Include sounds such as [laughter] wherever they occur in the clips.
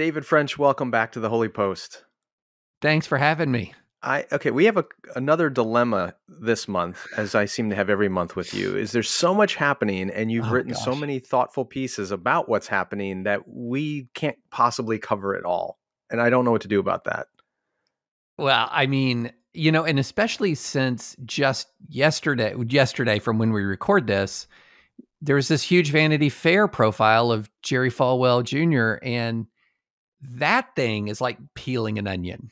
David French, welcome back to the Holy Post. Thanks for having me. I okay, we have a, another dilemma this month, as I seem to have every month with you. Is there's so much happening, and you've Oh, written so many thoughtful pieces about what's happening that we can't possibly cover it all, and I don't know what to do about that. Well, I mean, you know, and especially since just yesterday, yesterday from when we record this, there was this huge Vanity Fair profile of Jerry Falwell Jr. and that thing is like peeling an onion.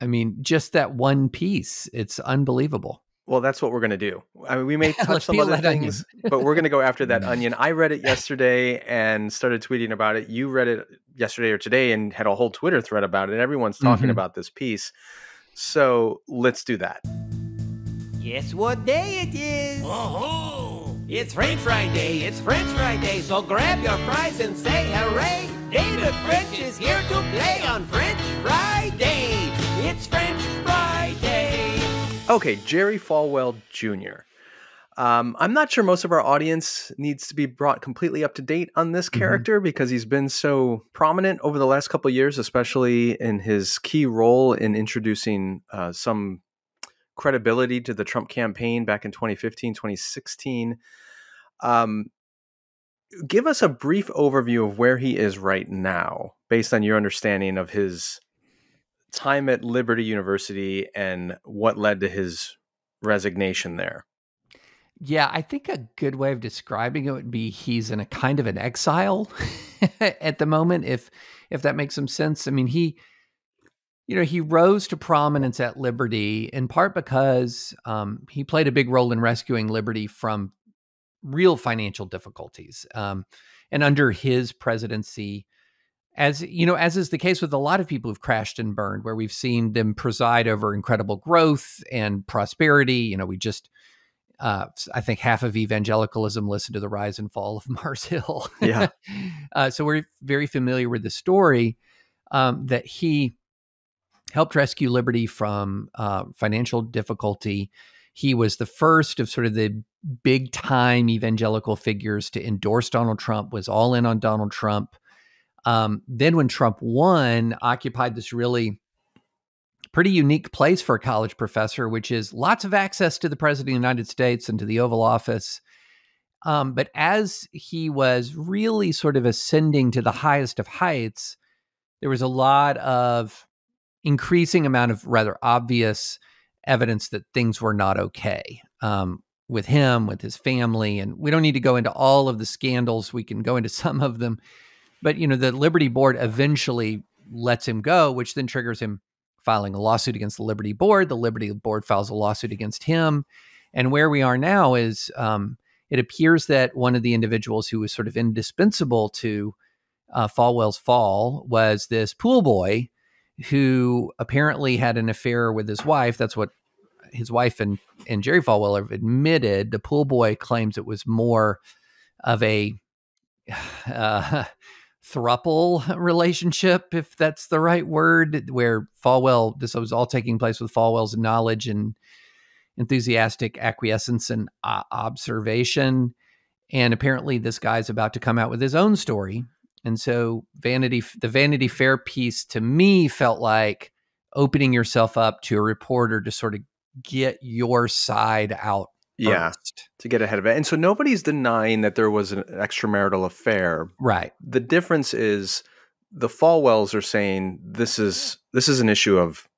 I mean, just that one piece, it's unbelievable. Well, that's what we're going to do. I mean, we may [laughs] touch some other things, but we're going to go after that [laughs] onion. I read it yesterday and started tweeting about it. You read it yesterday or today and had a whole Twitter thread about it. And everyone's talking Mhm. about this piece. So let's do that. Guess what day it is? Oh, it's French Fry Day. It's French Fry Day. So grab your fries and say hooray! David French is here to play on French Fry Day. It's French Fry Day. Okay, Jerry Falwell Jr. Um, I'm not sure most of our audience needs to be brought completely up to date on this Mhm. character because he's been so prominent over the last couple of years, especially in his key role in introducing uh, some credibility to the Trump campaign back in 2015, 2016. Um, give us a brief overview of where he is right now, based on your understanding of his time at Liberty University and what led to his resignation there. Yeah, I think a good way of describing it would be he's in a kind of an exile [laughs] at the moment, if if that makes some sense. I mean, he, you know, he rose to prominence at Liberty in part because um, he played a big role in rescuing Liberty from real financial difficulties. Um, and under his presidency, as you know, as is the case with a lot of people who've crashed and burned, where we've seen them preside over incredible growth and prosperity. You know, we just uh, I think half of evangelicalism listened to the rise and fall of [laughs] Mars Hill. Yeah. [laughs] uh, so we're very familiar with the story um, that he helped rescue Liberty from uh, financial difficulty. He was the first of sort of the big time evangelical figures to endorse Donald Trump, was all in on Donald Trump. Um, then when Trump won, occupied this really pretty unique place for a college professor, which is lots of access to the president of the United States and to the Oval Office. Um, but as he was really sort of ascending to the highest of heights, there was a lot of increasing amount of rather obvious evidence that things were not okay um, with him, with his family, and we don't need to go into all of the scandals. We can go into [laughs] some of them, but you know, the Liberty Board eventually lets him go, which then triggers him filing a lawsuit against the Liberty Board. The Liberty Board files a lawsuit against him. And where we are now is um, it appears that one of the individuals who was sort of indispensable to uh, Falwell's fall was this pool boy who apparently had an affair with his wife. That's what his wife and, and Jerry Falwell have admitted. The pool boy claims it was more of a [sighs] uh, thruple relationship, if that's the right word, where Falwell, this was all taking place with Falwell's knowledge and enthusiastic acquiescence and uh, observation. And apparently, this guy's about to come out with his own story. And so, Vanity, the Vanity Fair piece to me felt like opening yourself up to a reporter to sort of get your side out Yeah, first. to get ahead of it. And so nobody's denying that there was an extramarital affair. Right. The difference is the Falwells are saying this is this is an issue of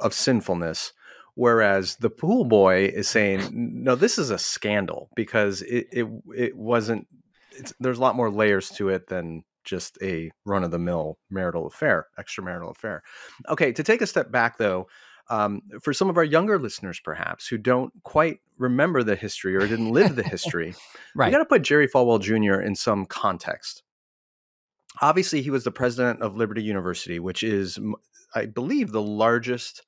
of sinfulness, whereas the pool boy is saying no, this is a scandal because it it, it wasn't. It's, there's a lot more layers to it than just a run of the mill marital affair, extramarital affair. Okay, to take a step back though, um, for some of our younger listeners, perhaps who don't quite remember the history or didn't live the [laughs] history, Right. we got to put Jerry Falwell Jr. in some context. Obviously, he was the president of Liberty University, which is, I believe, the largest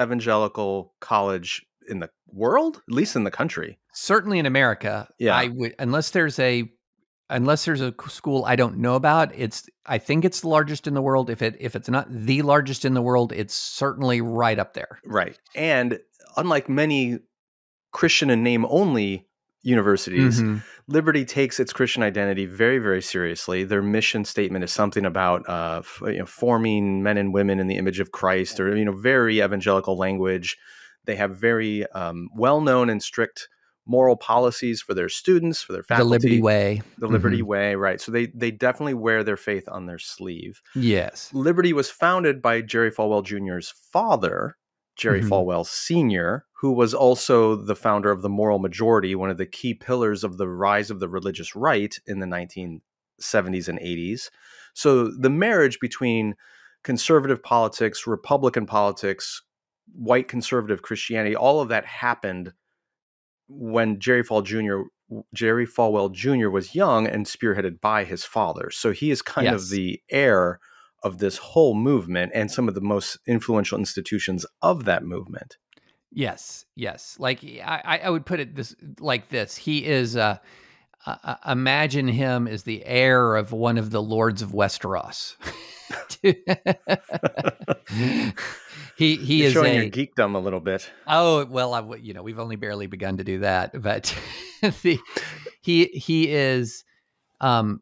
evangelical college in the world, at least in the country. certainly in America, Yeah. I would unless there's a unless there's a school I don't know about, it's I think it's the largest in the world. If it if it's not the largest in the world, it's certainly right up there. Right. And unlike many Christian and name only universities, Mhm. Liberty takes its Christian identity very, very seriously. Their mission statement is something about uh, f- you know, forming men and women in the image of Christ, or you know, very evangelical language. They have very um, well-known and strict moral policies for their students, for their faculty. The. Liberty Way. the Liberty Mhm. Way, right? So they they definitely wear their faith on their sleeve. Yes. Liberty was founded by Jerry Falwell Jr.'s father, Jerry Mhm. Falwell Sr., who was also the founder of the Moral Majority, one of the key pillars of the rise of the religious right in the 1970s and 80s. So the marriage between conservative politics, Republican politics, white conservative Christianity, all of that happened when Jerry Falwell Jr. Jerry Falwell Jr. was young and spearheaded by his father. So he is kind Yes. of the heir of this whole movement and some of the most influential institutions of that movement. Yes, yes. Like I, I- would put it this like this: He is. Uh, uh, uh, imagine him as the heir of one of the lords of Westeros. [laughs] [laughs] [laughs] he he You're is showing a your geekdom a little bit. oh well, I, w- you know we've only barely begun to do that, but [laughs] the, he he is um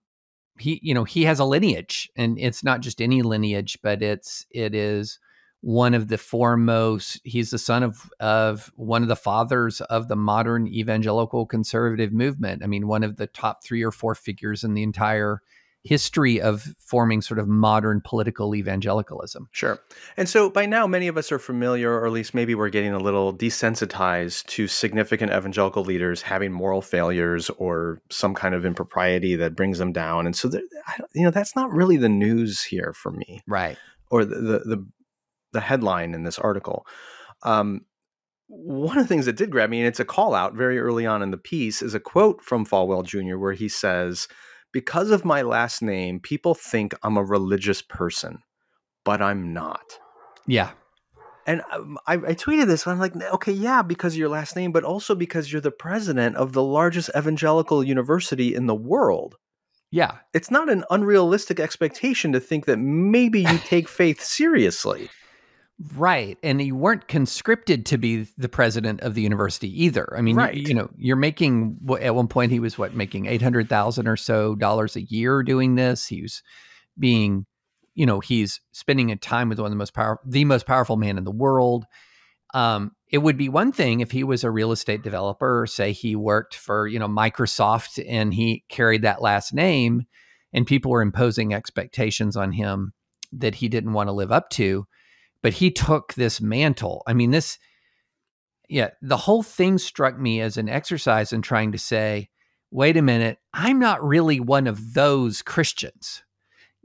he you know he has a lineage and it's not just any lineage but it's it is one of the foremost he's the son of of one of the fathers of the modern evangelical conservative movement i mean one of the top 3 or 4 figures in the entire history of forming sort of modern political evangelicalism Sure. And so by now, many of us are familiar, or at least maybe we're getting a little desensitized to significant evangelical leaders having moral failures or some kind of impropriety that brings them down. And so, you know, that's not really the news here for me. right or the the the, the headline in this article. Um, one of the things that did grab me, and it's a call out very early on in the piece, is a quote from Falwell Jr., where he says, Because of my last name, people think I'm a religious person, but I'm not. yeah And um, I, I tweeted this, and I'm like, okay, yeah, because of your last name, but also because you're the president of the largest evangelical university in the world. yeah It's not an unrealistic expectation to think that maybe you take faith seriously. Right. And you weren't conscripted to be the president of the university either. I mean, you- Right. you, know, you're making at one point he was what making 800,000 or so dollars a year doing this. He was being, you know, he's spending a time with one of the most powerful the most powerful man in the world. Um, it would be one thing if he was a real estate developer, say he worked for, you know, Microsoft and he carried that last name and people were imposing expectations on him that he didn't want to live up to but he took this mantle. I mean, this, yeah, the whole thing struck me as an exercise in trying to say, wait a minute, I'm not really one of those Christians.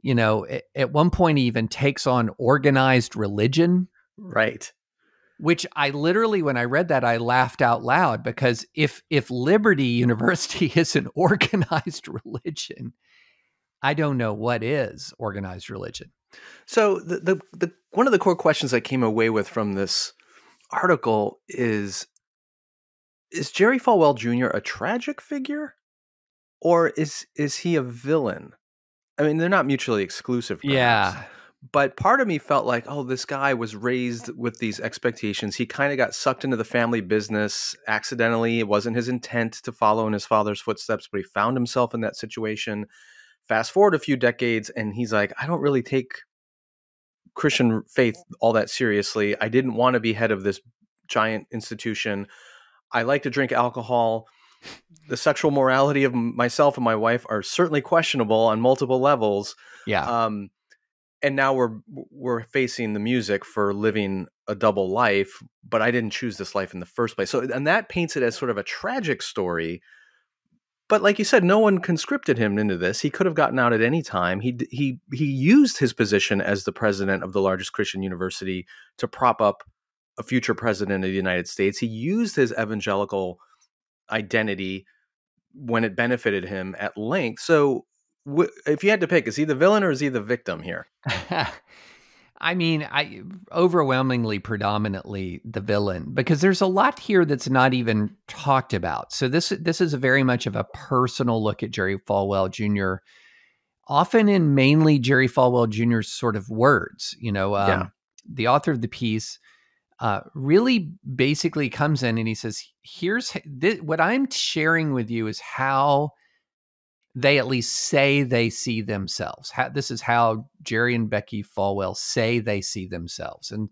You know, at, at one point, he even takes on organized religion, Right. which I literally, when I read that, I laughed out loud because if if Liberty [laughs] University is an organized [laughs] religion, I don't know what is organized religion. So the, the the one of the core questions I came away with from this article is is Jerry Falwell Jr. a tragic figure or is is he a villain? I mean, they're not mutually exclusive. perhaps, Yeah. But part of me felt like, oh, this guy was raised with these expectations. He kind of got sucked into the family business accidentally. It wasn't his intent to follow in his father's footsteps, but he found himself in that situation. Fast forward a few decades, and he's like, I don't really take Christian faith all that seriously. I didn't want to be head of this giant institution. I like to drink alcohol. The sexual morality of myself and my wife are certainly questionable on multiple levels. Yeah. Um, and now we're we're facing the music for living a double life, but I didn't choose this life in the first place. So, and that paints it as sort of a tragic story. But like you said, no one conscripted him into this. He could have gotten out at any time. He he he used his position as the president of the largest Christian university to prop up a future president of the United States. He used his evangelical identity when it benefited him at length. So, if you had to pick, is he the villain or is he the victim here? [laughs] I mean, I overwhelmingly predominantly the villain because there's a lot here that's not even talked about. So this this is very much of a personal look at Jerry Falwell Jr. Often in mainly Jerry Falwell Jr.'s sort of words. You know, um, Yeah. the author of the piece uh, really basically comes in and he says here's this, what I'm sharing with you is how they at least say they see themselves. How, this is how Jerry and Becky Falwell say they see themselves, and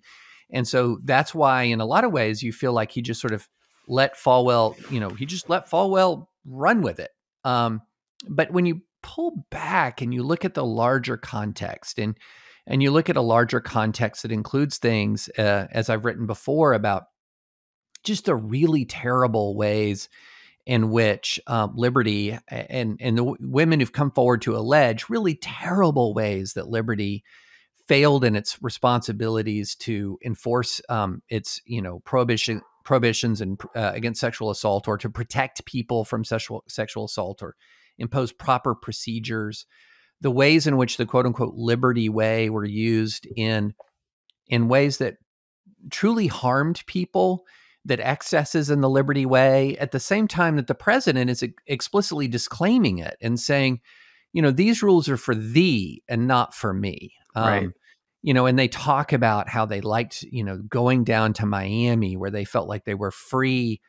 and so that's why, in a lot of ways, you feel like he just sort of let Falwell, you know, he just let Falwell run with it. Um, but when you pull back and you look at the larger context, and and you look at a larger context that includes things, uh, as I've written before about just the really terrible ways in which um, Liberty and and the women who've come forward to allege really terrible ways that Liberty failed in its responsibilities to enforce um, its you know prohibition prohibitions and uh, against sexual assault or to protect people from sexual sexual assault or impose proper procedures. The ways in which the quote unquote liberty way were used in in ways that truly harmed people that excesses in the liberty way at the same time that the president is explicitly disclaiming it and saying you know these rules are for thee and not for me. Um, right. you know and they talk about how they liked you know going down to miami where they felt like they were free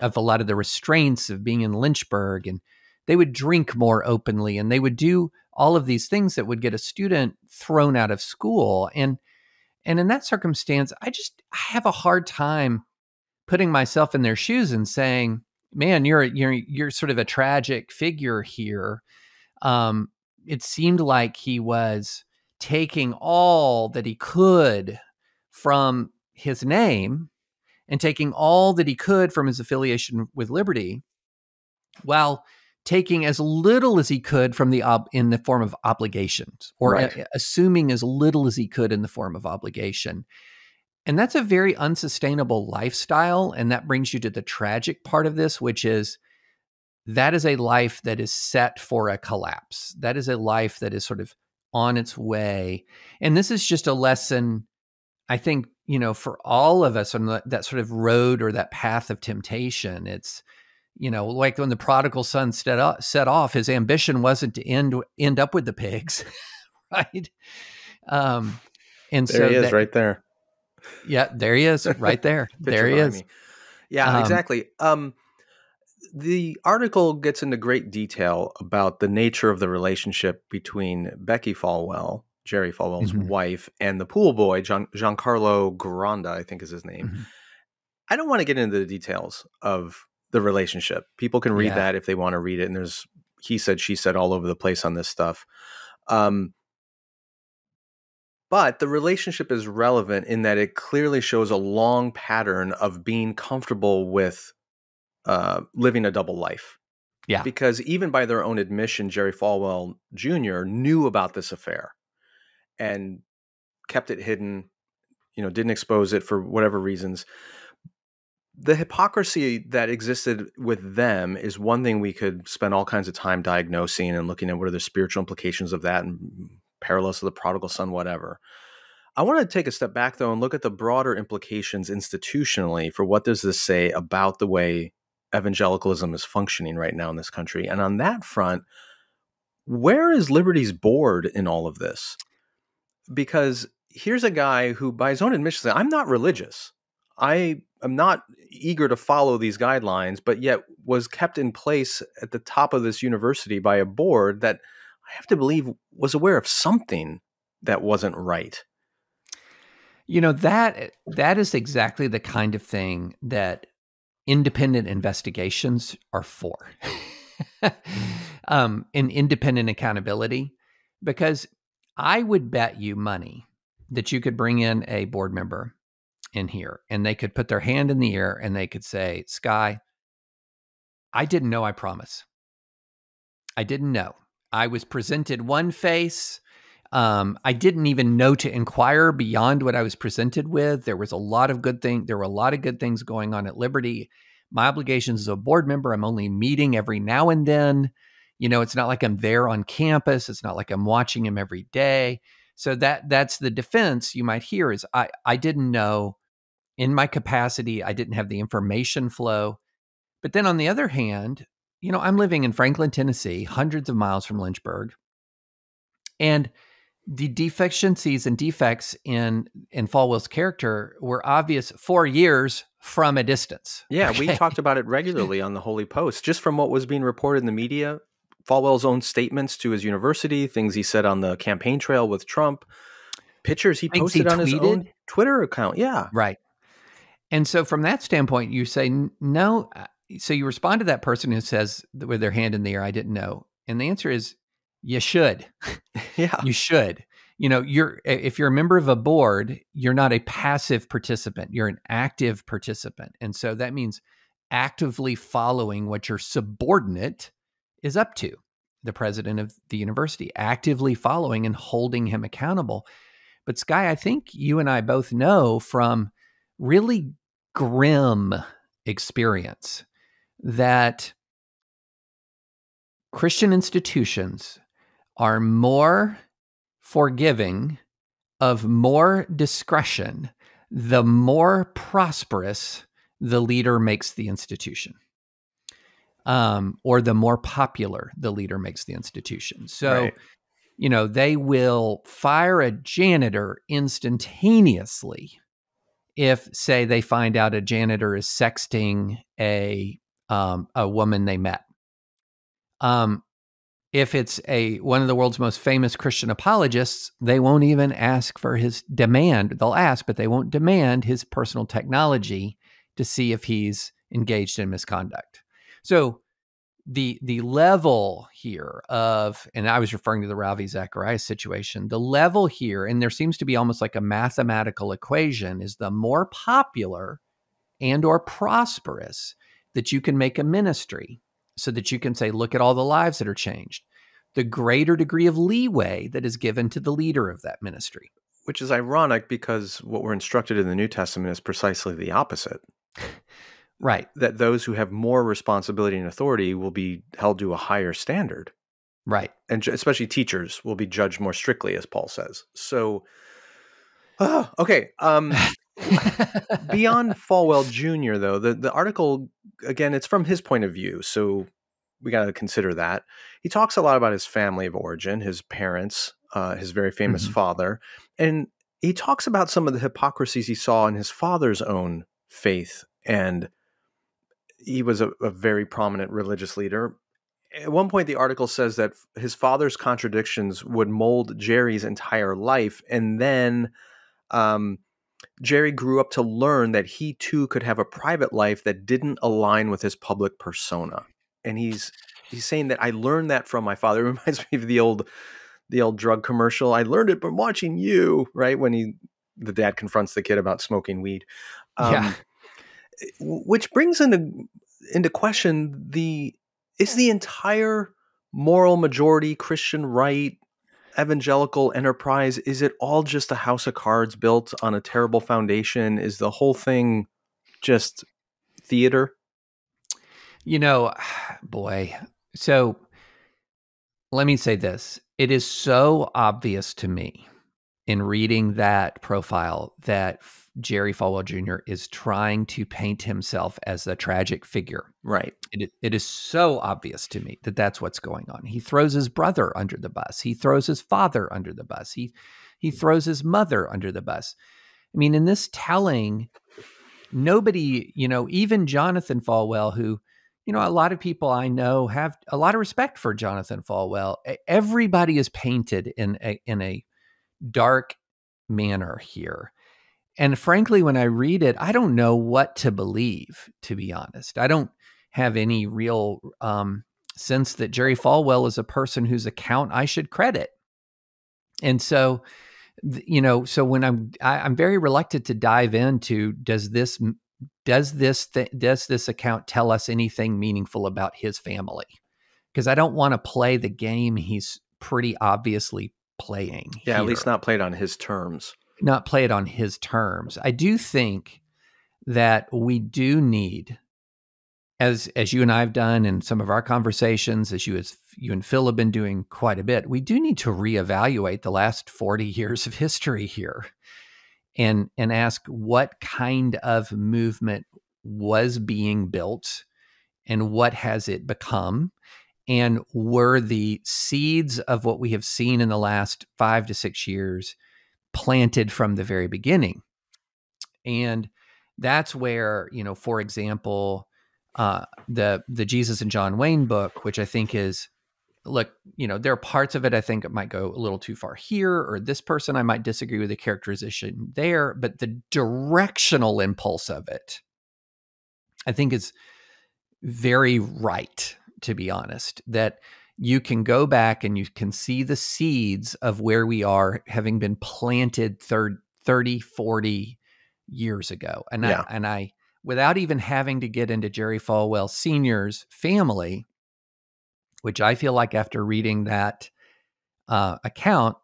of a lot of the restraints of being in lynchburg and they would drink more openly and they would do all of these things that would get a student thrown out of school and and in that circumstance i just I have a hard time putting myself in their shoes and saying, "Man, you're you're you're sort of a tragic figure here." Um, it seemed like he was taking all that he could from his name and taking all that he could from his affiliation with Liberty, while taking as little as he could from the ob- in the form of obligations, or right. a- assuming as little as he could in the form of obligation. And that's a very unsustainable lifestyle. And that brings you to the tragic part of this, which is that is a life that is set for a collapse. That is a life that is sort of on its way. And this is just a lesson, I think, you know, for all of us on the, that sort of road or that path of temptation. It's, you know, like when the prodigal son set, up, set off, his ambition wasn't to end end up with the pigs, [laughs] right? Um, and there so he is, that, right there yeah, there he is, right [laughs] there. there he is. Me. Yeah, um, exactly. Um, the article gets into great detail about the nature of the relationship between Becky Falwell, Jerry Falwell's mm-hmm. wife, and the pool boy, John, Giancarlo Granda, I think is his name. Mm-hmm. I don't want to get into the details of the relationship. People can read yeah. that if they want to read it. And there's he said, she said all over the place on this stuff. Um, but the relationship is relevant in that it clearly shows a long pattern of being comfortable with uh, living a double life. Yeah. Because even by their own admission, Jerry Falwell Jr. knew about this affair and kept it hidden, you know, didn't expose it for whatever reasons. The hypocrisy that existed with them is one thing we could spend all kinds of time diagnosing and looking at what are the spiritual implications of that and parallels of the prodigal son, whatever. I want to take a step back though and look at the broader implications institutionally for what does this say about the way evangelicalism is functioning right now in this country. And on that front, where is Liberty's board in all of this? Because here's a guy who, by his own admission, I'm not religious. I am not eager to follow these guidelines, but yet was kept in place at the top of this university by a board that I have to believe was aware of something that wasn't right. You know that that is exactly the kind of thing that independent investigations are for. [laughs] um, and independent accountability, because I would bet you money that you could bring in a board member in here and they could put their hand in the air and they could say, Skye, I didn't know I promise. I didn't know. I was presented one face. Um, I didn't even know to inquire beyond what I was presented with. There was a lot of good thing. There were a lot of good things going on at Liberty. My obligations as a board member, I'm only meeting every now and then. You know, it's not like I'm there on campus. It's not like I'm watching him every day. So that that's the defense you might hear is I I didn't know in my capacity. I didn't have the information flow. But then on the other hand, you know, I'm living in Franklin, Tennessee, hundreds of miles from Lynchburg. And the deficiencies and defects in in Falwell's character were obvious for years from a distance. Yeah, we talked about it [laughs] regularly on the Holy Post, just from what was being reported in the media. Falwell's own statements to his university, things he said on the campaign trail with Trump, pictures he Things he posted on his own? Twitter account. Yeah. Right. And so, from that standpoint, you say, no. Uh, So, you respond to that person who says with their hand in the air, I didn't know. And the answer is, you should. [laughs] Yeah. You should. You know, you're if you're a member of a board, you're not a passive participant. You're an active participant. And so that means actively following what your subordinate is up to. The president of the university, actively following and holding him accountable. But Skye, I think you and I both know from really grim experience that Christian institutions are more forgiving of more discretion the more prosperous the leader makes the institution um, or the more popular the leader makes the institution so Right. you know they will fire a janitor instantaneously if say they find out a janitor is sexting a um, a woman they met um, if it's a one of the world's most famous Christian apologists, they won't even ask for his demand. They'll ask, but they won't demand his personal technology to see if he's engaged in misconduct. So the the level here of, and I was referring to the Ravi Zacharias situation, the level here, and there seems to be almost like a mathematical equation, is the more popular and or prosperous that you can make a ministry so that you can say, look at all the lives that are changed. The greater degree of leeway that is given to the leader of that ministry. Which is ironic because what we're instructed in the New Testament is precisely the opposite. Right, That those who have more responsibility and authority will be held to a higher standard. right. And especially teachers will be judged more strictly, as Paul says. So, [sighs] okay. Um, [laughs] [laughs] beyond Falwell Jr., though, the, the article, again, it's from his point of view. So we got to consider that. He talks a lot about his family of origin, his parents, uh, his very famous Mhm. father. And he talks about some of the hypocrisies he saw in his father's own faith. And he was a, a very prominent religious leader. At one point, the article says that his father's contradictions would mold Jerry's entire life. And then um, Jerry grew up to learn that he too could have a private life that didn't align with his public persona. And he's he's saying that I learned that from my father. [laughs] It reminds me of the old the old drug commercial. I learned it from watching you, right? When he the dad confronts the kid about smoking weed. Um, yeah. Eh, which brings into into question the is the entire moral majority Christian right evangelical enterprise is it all just a house of cards built on a terrible foundation is the whole thing just theater You know, [sighs] boy. So let me say this. It is so obvious to me in reading that profile that Jerry Falwell Jr. is trying to paint himself as a tragic figure. right It, it is so obvious to me that that's what's going on. He throws his brother under the bus. He throws his father under the bus. He he mm. throws his mother under the bus. I mean, in this telling, nobody, you know, even Jonathan Falwell, who, you know, a lot of people I know have a lot of respect for Jonathan Falwell. Everybody is painted in a in a dark manner here. And frankly, when I read it, I don't know what to believe, to be honest. I don't have any real um, sense that Jerry Falwell is a person whose account I should credit. And so, you know, so when I'm, I, I'm very reluctant to dive into does this does this th- does this account tell us anything meaningful about his family? Because I don't want to play the game he's pretty obviously playing. yeah at least not played on his terms not play it on his terms. I do think that we do need, as as you and I have done in some of our conversations, as you as you and Phil have been doing quite a bit, we do need to reevaluate the last 40 years of history here and and ask what kind of movement was being built and what has it become and were the seeds of what we have seen in the last 5 to 6 years planted from the very beginning. And that's where you know, for example, uh, the the Jesus and John Wayne book, which I think is look, you know, there are parts of it I think it might go a little too far here, or this person I might disagree with the characterization there, but the directional impulse of it, I think is very right, to be honest. That you can go back and you can see the seeds of where we are having been planted 30, 40 years ago. And yeah. I and I without even having to get into Jerry Falwell Sr.'s family, which I feel like after reading that uh, account,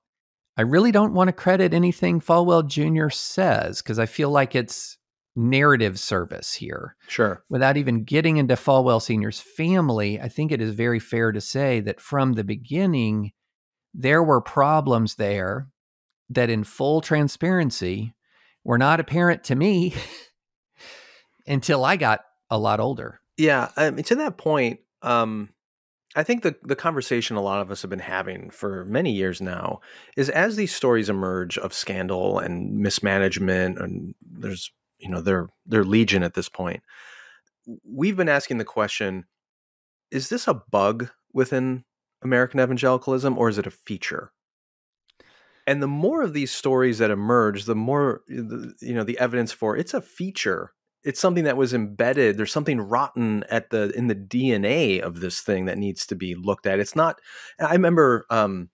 I really don't want to credit anything Falwell Jr. says because I feel like it's narrative service here. Sure. Without even getting into Falwell Sr.'s family, I think it is very fair to say that from the beginning, there were problems there that, in full transparency, were not apparent to me [laughs] until I got a lot older. Yeah. I mean, to that point, um, I think the the conversation a lot of us have been having for many years now is as these stories emerge of scandal and mismanagement, and there's you know they're they're legion at this point. We've been asking the question: Is this a bug within American evangelicalism, or is it a feature? And the more of these stories that emerge, the more you know the evidence for it's a feature it's something that was embedded there's something rotten at the in the dna of this thing that needs to be looked at it's not i remember um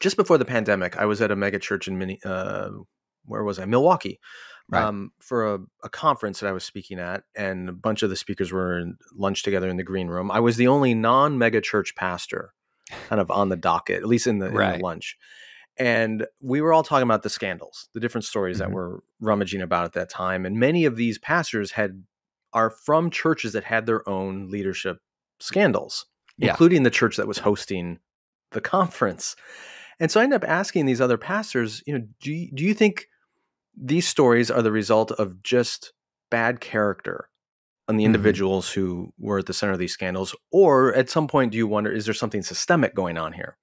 just before the pandemic i was at a mega church in mini uh where was i milwaukee right. um for a, a conference that i was speaking at and a bunch of the speakers were in lunch together in the green room i was the only non mega church pastor kind of on the docket at least in the, right. in the lunch and we were all talking about the scandals, the different stories mm-hmm. that we're rummaging about at that time. And many of these pastors had are from churches that had their own leadership scandals, yeah. including the church that was hosting the [laughs] conference. And so I ended up asking these other pastors, you know, do you, do you think these stories are the result of just bad character on the mm-hmm. individuals who were at the center of these scandals? Or at some point, do you wonder, is there something systemic going on here?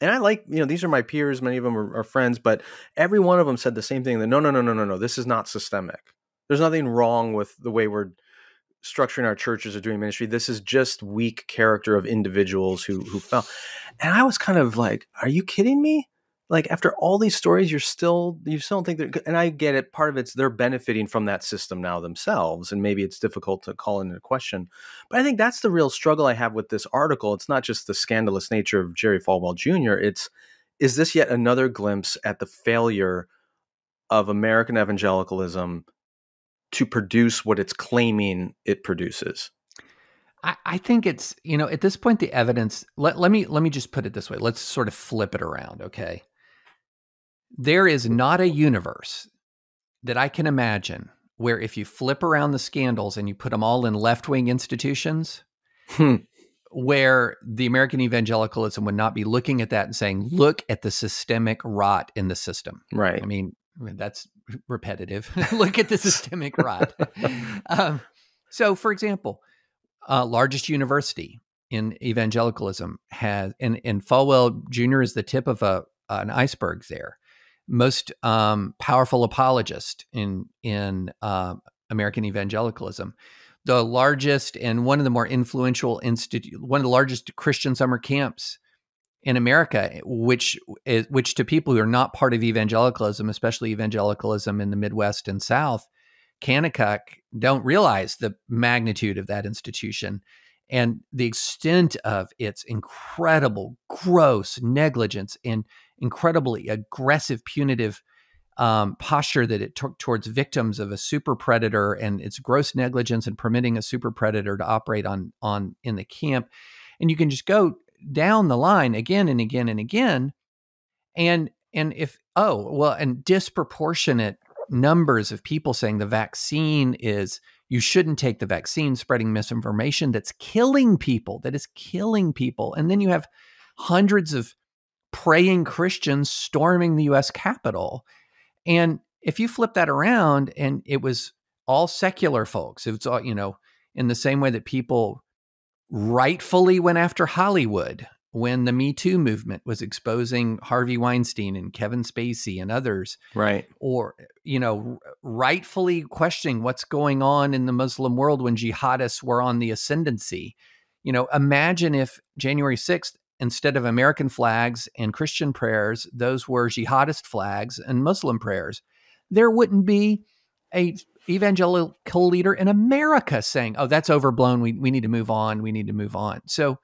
and I like, you know, these are my peers. Many of them are, are, friends, but every one of them said the same thing: that no, no, no, no, no, no, this is not systemic. There's nothing wrong with the way we're structuring our churches or doing ministry. This is just weak character of individuals who who fell. And I was kind of like, "Are you kidding me?" Like after all these stories, you're still you still don't think they're and I get it. Part of it's they're benefiting from that system now themselves, and maybe it's difficult to call into question. But I think that's the real struggle I have with this article. It's not just the scandalous nature of Jerry Falwell Jr. It's is this yet another glimpse at the failure of American evangelicalism to produce what it's claiming it produces? I, I think it's you know at this point the evidence. Let, let me let me just put it this way. Let's sort of flip it around. Okay there is not a universe that I can imagine where if you flip around the scandals and you put them all in left wing institutions, hmm. where the American evangelicalism would not be looking at that and saying, look at the systemic rot in the system. Right. I mean, that's repetitive. [laughs] look at the systemic rot. [laughs] Um, so, for example, uh, largest university in evangelicalism has, and, and Falwell Jr. is the tip of a, an iceberg there most um, powerful apologist in in uh, American evangelicalism, the largest and one of the more influential institute, one of the largest Christian summer camps in America, which is which to people who are not part of evangelicalism, especially evangelicalism in the Midwest and South, Kanakuk don't realize the magnitude of that institution and the extent of its incredible gross negligence and incredibly aggressive, punitive um, posture that it took towards victims of a super predator and its gross negligence in permitting a super predator to operate on on in the camp. And you can just go down the line again and again and again. And and if oh well, and disproportionate numbers of people saying the vaccine is you shouldn't take the vaccine, spreading misinformation that's killing people, that is killing people. And then you have hundreds of praying Christians storming the US Capitol. And if you flip that around and it was all secular folks, it was all, you know, in the same way that people rightfully went after Hollywood when the Me Too movement was exposing Harvey Weinstein and Kevin Spacey and others, right? Or you know, rightfully questioning what's going on in the Muslim world when jihadists were on the ascendancy. You know, imagine if January sixth, instead of American flags and Christian prayers, those were jihadist flags and Muslim prayers. There wouldn't be a evangelical leader in America saying, "Oh, that's overblown. We we need to move on. We need to move on." So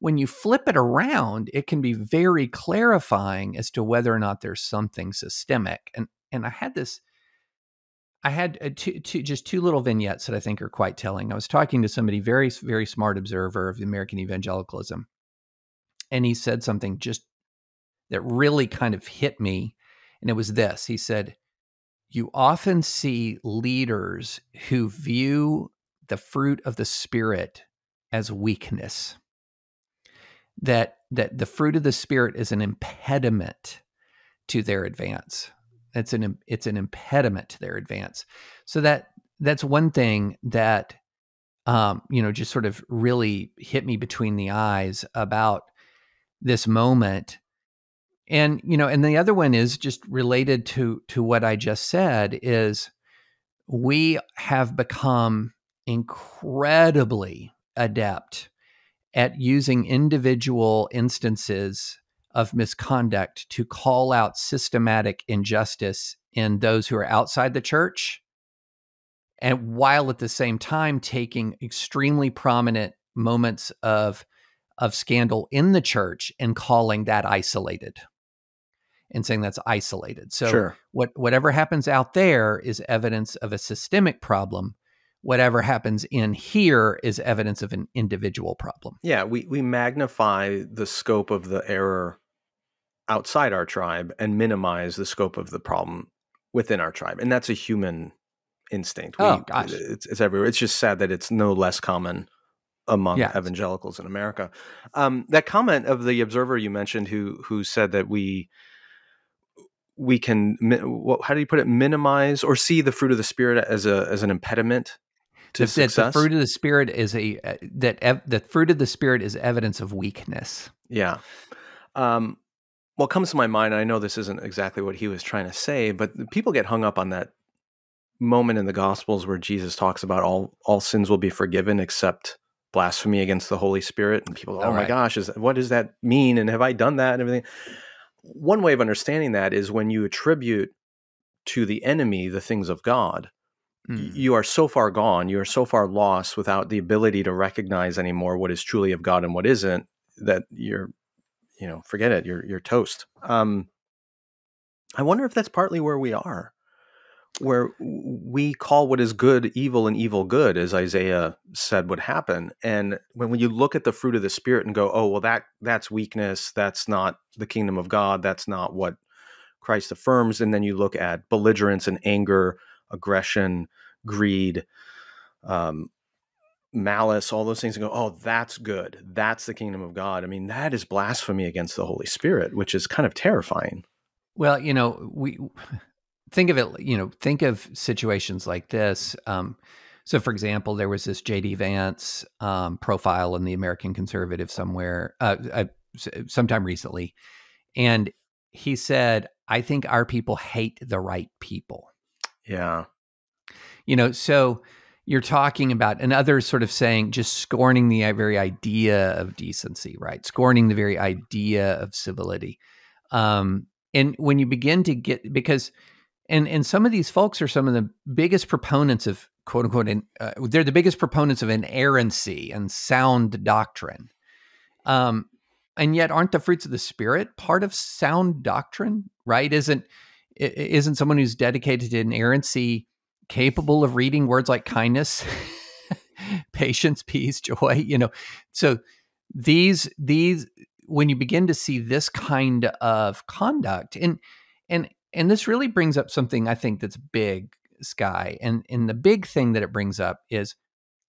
when you flip it around, it can be very clarifying as to whether or not there's something systemic. And and I had this, I had uh, two, two, just two little vignettes that I think are quite telling. I was talking to somebody very very smart observer of American evangelicalism, and he said something just that really kind of hit me, and it was this. He said, "You often see leaders who view the fruit of the spirit as weakness." that that the fruit of the spirit is an impediment to their advance it's an it's an impediment to their advance so that that's one thing that um you know just sort of really hit me between the eyes about this moment. And you know and the other one is just related to to what i just said is we have become incredibly adept at using individual instances of misconduct to call out systematic injustice in those who are outside the church and while at the same time taking extremely prominent moments of of scandal in the church and calling that isolated and saying that's isolated so sure. what whatever happens out there is evidence of a systemic problem whatever happens in here is evidence of an individual problem. Yeah, we we magnify the scope of the error outside our tribe and minimize the scope of the problem within our tribe, and that's a human instinct. Oh, we, oh gosh, it's, it's everywhere. It's just sad that it's no less common among yeah. evangelicals in America. Um, that comment of the observer you mentioned, who who said that we we can how do you put it minimize or see the fruit of the spirit as a as an impediment to the, success. the fruit of the spirit is a uh, that ev- the fruit of the spirit is evidence of weakness. Yeah. Um, what comes to my mind, I know this isn't exactly what he was trying to say, but people get hung up on that moment in the Gospels where Jesus talks about all all sins will be forgiven except blasphemy against the Holy Spirit, and people, go, oh, my gosh, is what does that mean? And have I done that and everything? One way of understanding that is when you attribute to the enemy the things of God mm. you are so far gone, you are so far lost without the ability to recognize anymore what is truly of God and what isn't that you're, you know, forget it. You're you're toast. Um, I wonder if that's partly where we are, where we call what is good evil and evil good, as Isaiah said would happen. And when, when you look at the fruit of the spirit and go, oh well, that that's weakness. That's not the kingdom of God. That's not what Christ affirms. And then you look at belligerence and anger aggression, greed, um, malice, all those things, and go, oh, that's good. That's the kingdom of God. I mean, that is blasphemy against the Holy Spirit, which is kind of terrifying. Well, you know, we think of it, you know, think of situations like this. Um, so, for example, there was this J.D. Vance um, profile in the American Conservative somewhere, uh, uh, sometime recently, and he said, "I think our people hate the right people." Yeah. You know, so you're talking about, and others sort of saying, just scorning the very idea of decency, right? Scorning the very idea of civility. Um, and when you begin to get, because, and and some of these folks are some of the biggest proponents of quote unquote, in, uh, they're the biggest proponents of inerrancy and sound doctrine. Um, and yet, aren't the fruits of the spirit part of sound doctrine? Right? Isn't isn't someone who's dedicated to inerrancy capable of reading words like kindness [laughs] patience peace joy you know so these these when you begin to see this kind of conduct and and and this really brings up something i think that's big Skye and and the big thing that it brings up is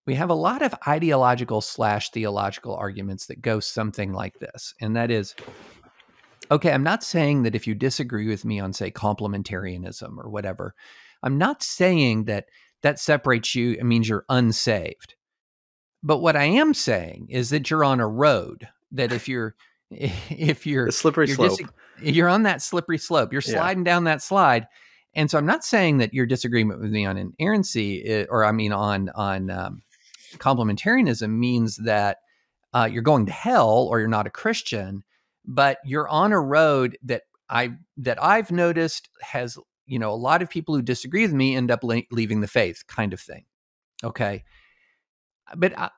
we have a lot of ideological slash theological arguments that go something like this and that is okay, I'm not saying that if you disagree with me on, say, complementarianism or whatever, I'm not saying that that separates you, it means you're unsaved. But what I am saying is that you're on a road, that if you're if you're the slippery you're slope. dis- you're on that slippery slope. You're Yeah. sliding down that slide. And so I'm not saying that your disagreement with me on inerrancy, i- or I mean on on um, complementarianism, means that uh, you're going to hell or you're not a Christian. But you're on a road that I that I've noticed has you know a lot of people who disagree with me end up le- leaving the faith, kind of thing. Okay, but I,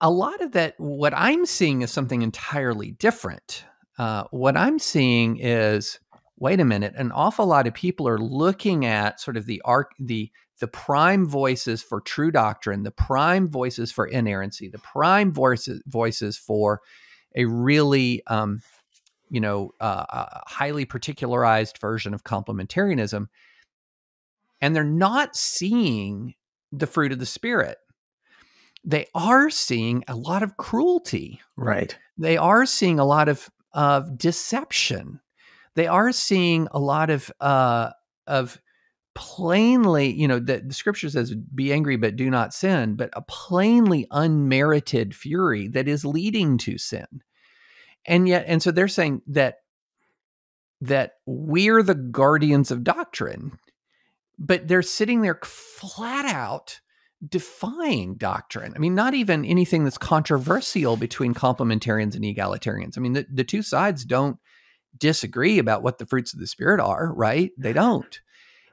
a lot of that, what I'm seeing is something entirely different. Uh, what I'm seeing is, wait a minute, an awful lot of people are looking at sort of the arc, the the prime voices for true doctrine, the prime voices for inerrancy, the prime voices voices for a really, um, you know, uh, highly particularized version of complementarianism, and they're not seeing the fruit of the spirit they are seeing a lot of cruelty. right. They are seeing a lot of of deception. They are seeing a lot of uh, of plainly, you know, the, the scripture says, "Be angry, but do not sin," but a plainly unmerited fury that is leading to sin. And yet, and so they're saying that that we're the guardians of doctrine, but they're sitting there flat out defying doctrine. I mean, not even anything that's controversial between complementarians and egalitarians. I mean, the, the two sides don't disagree about what the fruits of the spirit are, right? They [laughs] don't.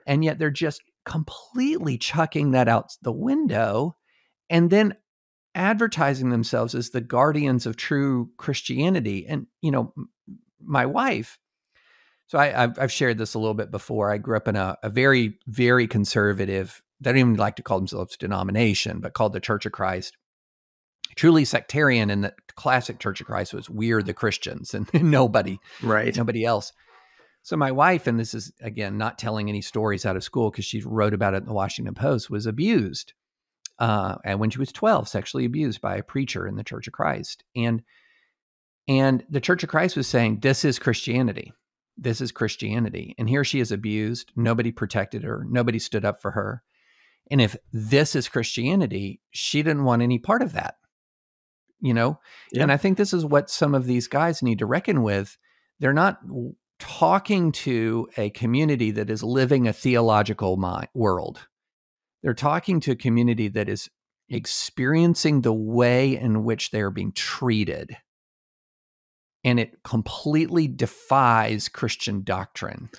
And yet they're just completely chucking that out the window and then advertising themselves as the guardians of true Christianity. And, you know, my wife, so I, I've, I've shared this a little bit before. I grew up in a, a very, very conservative they don't even like to call themselves denomination, but called the Church of Christ. Truly sectarian, and the classic Church of Christ was we're the Christians [laughs] and nobody, Right. nobody else. So my wife, and this is again not telling any stories out of school because she wrote about it in the Washington Post, was abused, uh, and when she was twelve, sexually abused by a preacher in the Church of Christ, and and the Church of Christ was saying this is Christianity, this is Christianity, and here she is abused. Nobody protected her. Nobody stood up for her. And if this is Christianity, she didn't want any part of that. You know? Yeah. And I think this is what some of these guys need to reckon with. They're not talking to a community that is living a theological mi- world. They're talking to a community that is experiencing the way in which they are being treated. And it completely defies Christian doctrine.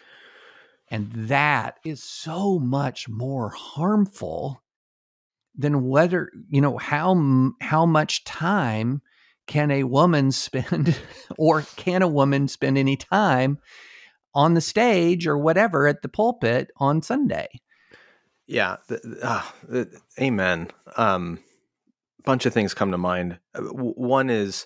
And that is so much more harmful than whether, you know, how how much time can a woman spend [laughs] or can a woman spend any time on the stage or whatever at the pulpit on Sunday? Yeah. Ah, the- amen. Um, bunch of things come to mind. Uh, One is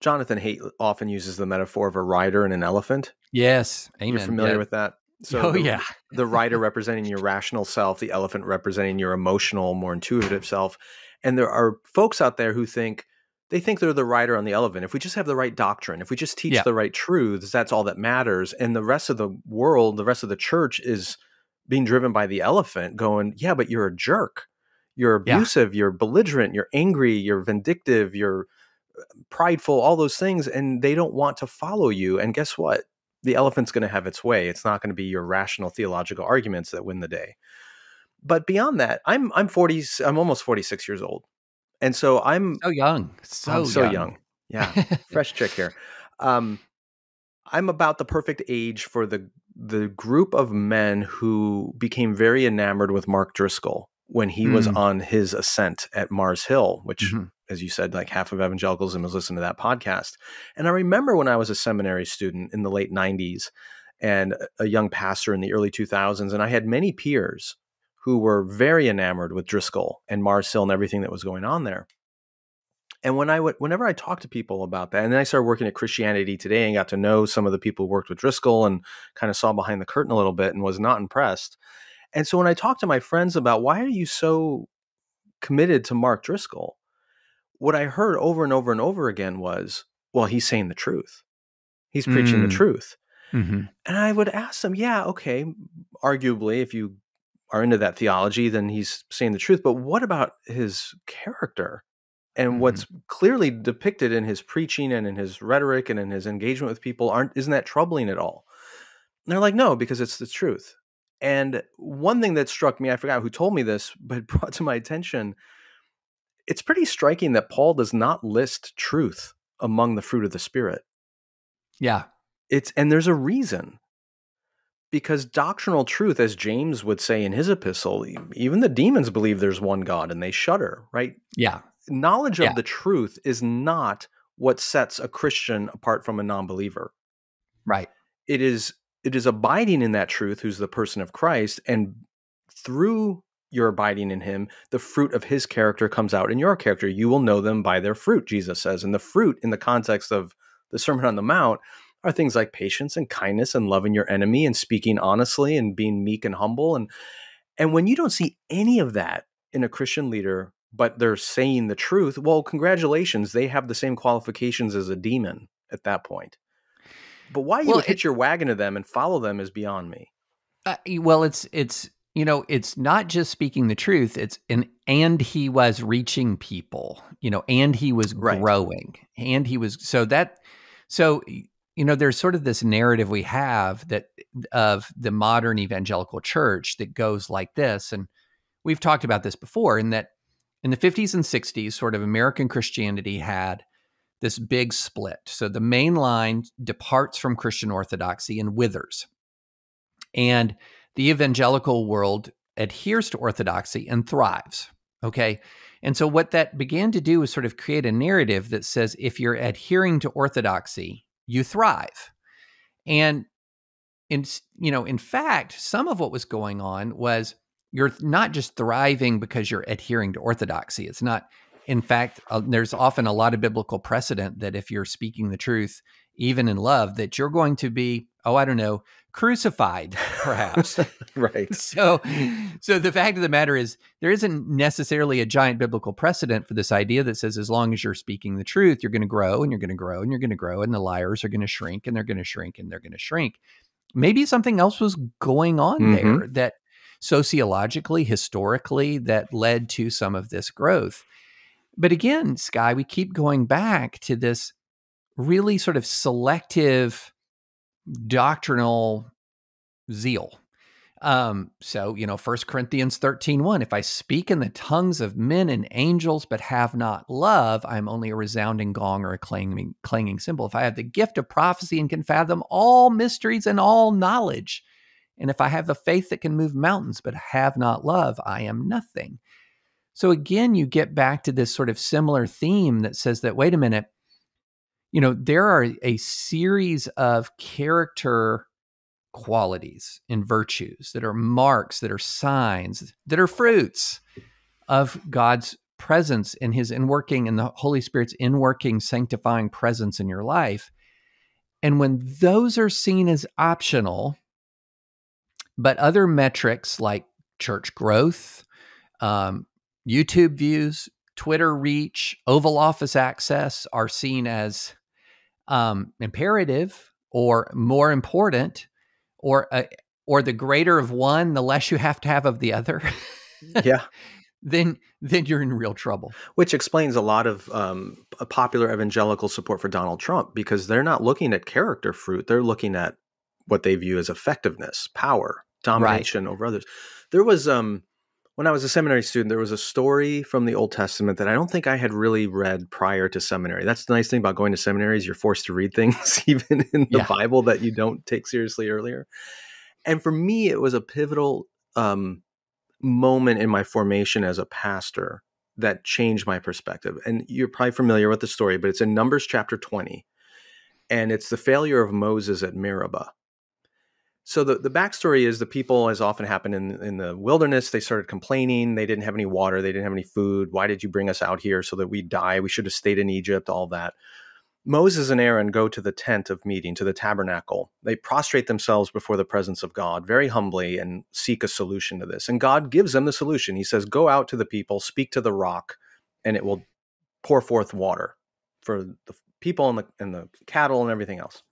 Jonathan Haidt often uses the metaphor of a rider and an elephant. Yes, amen. You're familiar Yeah. with that? Oh the, yeah, the rider [laughs] representing your rational self, the elephant representing your emotional, more intuitive self. And there are folks out there who think they think they're the rider on the elephant. If we just have the right doctrine, if we just teach Yeah. the right truths, that's all that matters. And the rest of the world, the rest of the church is being driven by the elephant, going, Yeah, but you're a jerk. You're Yeah. abusive, you're belligerent, you're angry, you're vindictive, you're uh, prideful, all those things. And they don't want to follow you. And guess what? The elephant's going to have its way. It's not going to be your rational theological arguments that win the day. But beyond that, I'm I'm 40 I'm almost 46 years old. And so I'm so young, so I'm so young. young. Yeah. [laughs] Fresh chick here. Um I'm about the perfect age for the the group of men who became very enamored with Mark Driscoll when he was Mm. on his ascent at Mars Hill, which Mhm. As you said, like half of evangelicalism was listening to that podcast. And I remember when I was a seminary student in the late 90s and a young pastor in the early 2000s, and I had many peers who were very enamored with Driscoll and Mars Hill and everything that was going on there. And when I would, whenever I talked to people about that, and then I started working at Christianity Today and got to know some of the people who worked with Driscoll and kind of saw behind the curtain a little bit and was not impressed. And so when I talked to my friends about why are you so committed to Mark Driscoll, what I heard over and over and over again was, well, he's saying the truth. He's preaching Mm. the truth. Mhm. And I would ask them, yeah, okay, arguably, if you are into that theology, then he's saying the truth. But what about his character? And Mhm. what's clearly depicted in his preaching and in his rhetoric and in his engagement with people aren't isn't that troubling at all? And they're like, no, because it's the truth. And one thing that struck me, I forgot who told me this, but [laughs] brought to my attention, it's pretty striking that Paul does not list truth among the fruit of the spirit. Yeah. It's and there's a reason. Because doctrinal truth, as James would say in his epistle, even the demons believe there's one God and they shudder, right? Yeah. Knowledge of Yeah. the truth is not what sets a Christian apart from a non-believer. Right. It is it is abiding in that truth, who's the person of Christ, and through your abiding in him, the fruit of his character comes out in your character. You will know them by their fruit, Jesus says. And the fruit in the context of the Sermon on the Mount are things like patience and kindness and loving your enemy and speaking honestly and being meek and humble. And and when you don't see any of that in a Christian leader, but they're saying the truth, well, congratulations. They have the same qualifications as a demon at that point. But why you Well, would hitch your wagon to them and follow them is beyond me. Uh, well, it's it's you know it's not just speaking the truth. It's and and he was reaching people. You know, and he was Right. growing, and he was so that so you know there's sort of this narrative we have that of the modern evangelical church that goes like this, and we've talked about this before. In that in the 50s and 60s, sort of American Christianity had this big split. So the main line departs from Christian orthodoxy and withers. And the evangelical world adheres to orthodoxy and thrives. Okay. And so what that began to do is sort of create a narrative that says if you're adhering to orthodoxy, you thrive. And in you know, in fact, some of what was going on was you're not just thriving because you're adhering to orthodoxy. It's not in fact, uh, there's often a lot of biblical precedent that if you're speaking the truth, even in love, that you're going to be, oh, I don't know, crucified, perhaps. [laughs] right. [laughs] so, so the fact of the matter is, there isn't necessarily a giant biblical precedent for this idea that says as long as you're speaking the truth, you're going to grow and you're going to grow and you're going to grow, and the liars are going to shrink and they're going to shrink and they're going to shrink. Maybe something else was going on Mhm. there that sociologically, historically, that led to some of this growth. But again, Skye, we keep going back to this really sort of selective doctrinal zeal. Um, so, you know, First Corinthians 13, 1, if I speak in the tongues of men and angels, but have not love, I'm only a resounding gong or a clanging, clanging cymbal. If I have the gift of prophecy and can fathom all mysteries and all knowledge, and if I have the faith that can move mountains, but have not love, I am nothing. So again, you get back to this sort of similar theme that says that, wait a minute, you know, there are a series of character qualities and virtues that are marks, that are signs, that are fruits of God's presence in his inworking and the Holy Spirit's inworking, sanctifying presence in your life. And when those are seen as optional, but other metrics like church growth, um, YouTube views, Twitter reach, Oval Office access are seen as um, imperative or more important, or uh, or the greater of one, the less you have to have of the other. Yeah. [laughs] then then you're in real trouble. Which explains a lot of um, a popular evangelical support for Donald Trump because they're not looking at character fruit. They're looking at what they view as effectiveness, power, domination over others. There was, um, when I was a seminary student, there was a story from the Old Testament that I don't think I had really read prior to seminary. That's the nice thing about going to seminaries. You're forced to read [laughs] things, even in the Yeah. Bible, that you don't take seriously earlier. And for me, it was a pivotal um, moment in my formation as a pastor that changed my perspective. And you're probably familiar with the story, but it's in Numbers chapter 20. And it's the failure of Moses at Meribah. So the, the backstory is the people, as often happened in, in the wilderness, they started complaining. They didn't have any water. They didn't have any food. Why did you bring us out here so that we die? We should have stayed in Egypt, all that. Moses and Aaron go to the tent of meeting, to the tabernacle. They prostrate themselves before the presence of God very humbly and seek a solution to this. And God gives them the solution. He says, Go out to the people, speak to the rock, and it will pour forth water for the people and the, and the cattle and everything else.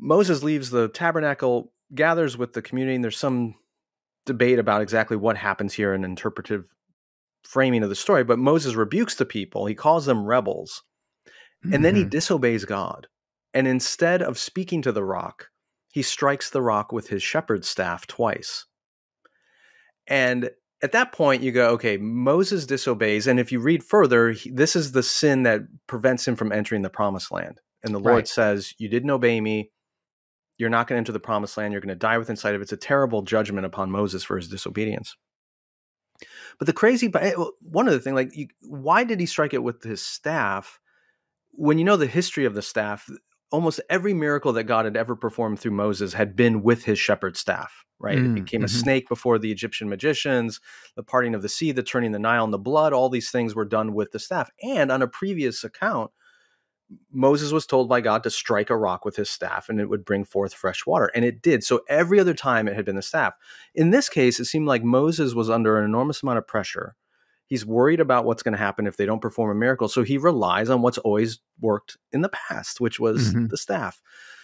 Moses leaves the tabernacle, gathers with the community, and there's some debate about exactly what happens here in interpretive framing of the story, but Moses rebukes the people. He calls them rebels. And then he Mhm. disobeys God. And instead of speaking to the rock, he strikes the rock with his shepherd's staff twice. And at that point, you go, okay, Moses disobeys. And if you read further, he- this is the sin that prevents him from entering the promised land. And the Lord Right. says, You didn't obey me. You're not going to enter the promised land. You're going to die within sight of it. It's a terrible judgment upon Moses for his disobedience. But the crazy, eh, one of the things, like, you, why did he strike it with his staff? When you know the history of the staff, almost every miracle that God had ever performed through Moses had been with his shepherd staff, right? Mm, it became a mhm. snake before the Egyptian magicians, the parting of the sea, the turning the Nile and the blood, all these things were done with the staff. And on a previous account, Moses was told by God to strike a rock with his staff and it would bring forth fresh water. And it did. So every other time it had been the staff. In this case, it seemed like Moses was under an enormous amount of pressure. He's worried about what's going to happen if they don't perform a miracle. So he relies on what's always worked in the past, which was Mhm. the staff.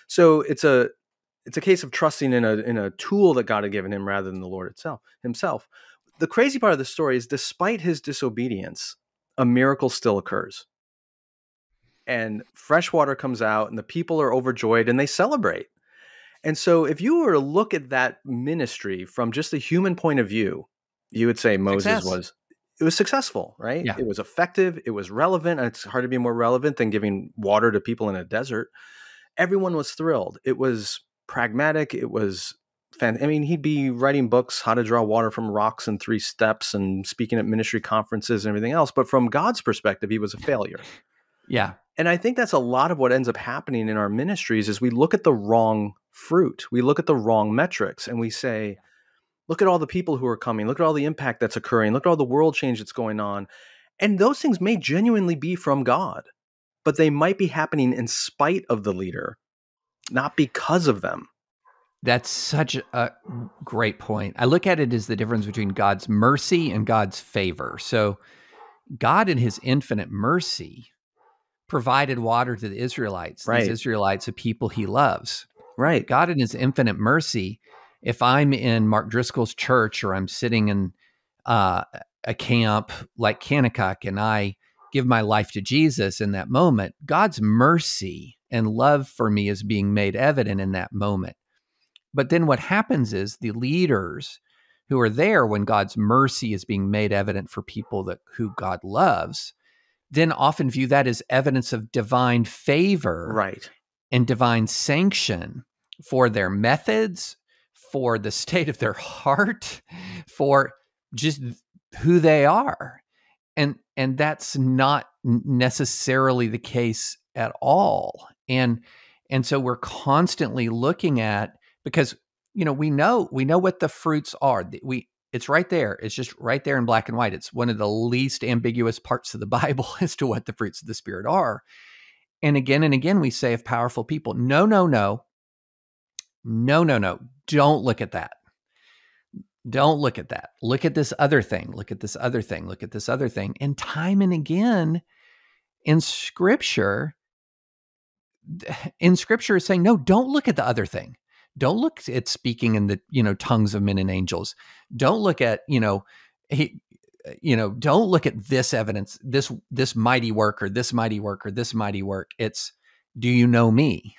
So it's a it's a case of trusting in a in a tool that God had given him rather than the Lord itself himself. The crazy part of the story is despite his disobedience, a miracle still occurs and fresh water comes out and the people are overjoyed and they celebrate. And so if you were to look at that ministry from just a human point of view, you would say Moses Success. was it was successful, right? Yeah. It was effective, it was relevant, and it's hard to be more relevant than giving water to people in a desert. Everyone was thrilled. It was pragmatic, it was fan- I mean, he'd be writing books, how to draw water from rocks in three steps, and speaking at ministry conferences and everything else. But from God's perspective, he was a failure. [laughs] Yeah. And I think that's a lot of what ends up happening in our ministries is we look at the wrong fruit. We look at the wrong metrics and we say, look at all the people who are coming, look at all the impact that's occurring, look at all the world change that's going on. And those things may genuinely be from God, but they might be happening in spite of the leader, not because of them. That's such a great point. I look at it as the difference between God's mercy and God's favor. So, God, in his infinite mercy, provided water to the Israelites, Right. these Israelites, a people he loves. Right. God, in his infinite mercy, if I'm in Mark Driscoll's church or I'm sitting in uh, a camp like Kanakuk and I give my life to Jesus in that moment, God's mercy and love for me is being made evident in that moment. But then what happens is the leaders who are there when God's mercy is being made evident for people that who God loves, then often view that as evidence of divine favor Right. and divine sanction for their methods, for the [laughs] state of their heart, for just who they are. And and that's not necessarily the case at all. And and so we're constantly looking at because you know we know we know what the fruits are. We it's right there. It's just right there in black and white. It's one of the least ambiguous parts of the [laughs] Bible as to what the fruits of the spirit are. And again and again, we say of powerful people, no, no, no, no, no, no. Don't look at that. Don't look at that. Look at this other thing. Look at this other thing. Look at this other thing. And time and again in scripture, in scripture is saying, no, don't look at the other thing. Don't look at speaking in the, you know, tongues of men and angels. Don't look at, you know, he, eh, you know, don't look at this evidence, this this mighty work or this mighty work or this mighty work. It's do you know me?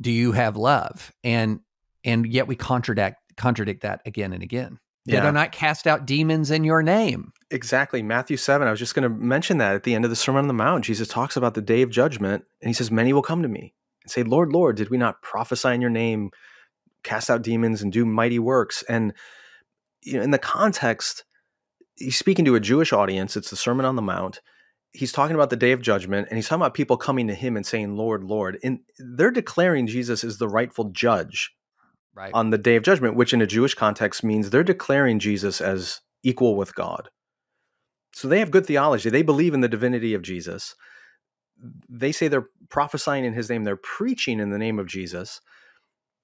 Do you have love? And and yet we contradict contradict that again and again. Did Yeah. I not cast out demons in your name? Exactly. Matthew 7. I was just going to mention that at the end of the Sermon on the Mount. Jesus talks about the day of judgment, and he says, Many will come to me and say, Lord, Lord, did we not prophesy in your name, cast out demons, and do mighty works? And you know, in the context, he's speaking to a Jewish audience. It's the Sermon on the Mount. He's talking about the day of judgment, and he's talking about people coming to him and saying, Lord, Lord. And they're declaring Jesus is the rightful judge Right. on the day of judgment, which in a Jewish context means they're declaring Jesus as equal with God. So they have good theology. They believe in the divinity of Jesus. They say they're prophesying in his name, they're preaching in the name of Jesus.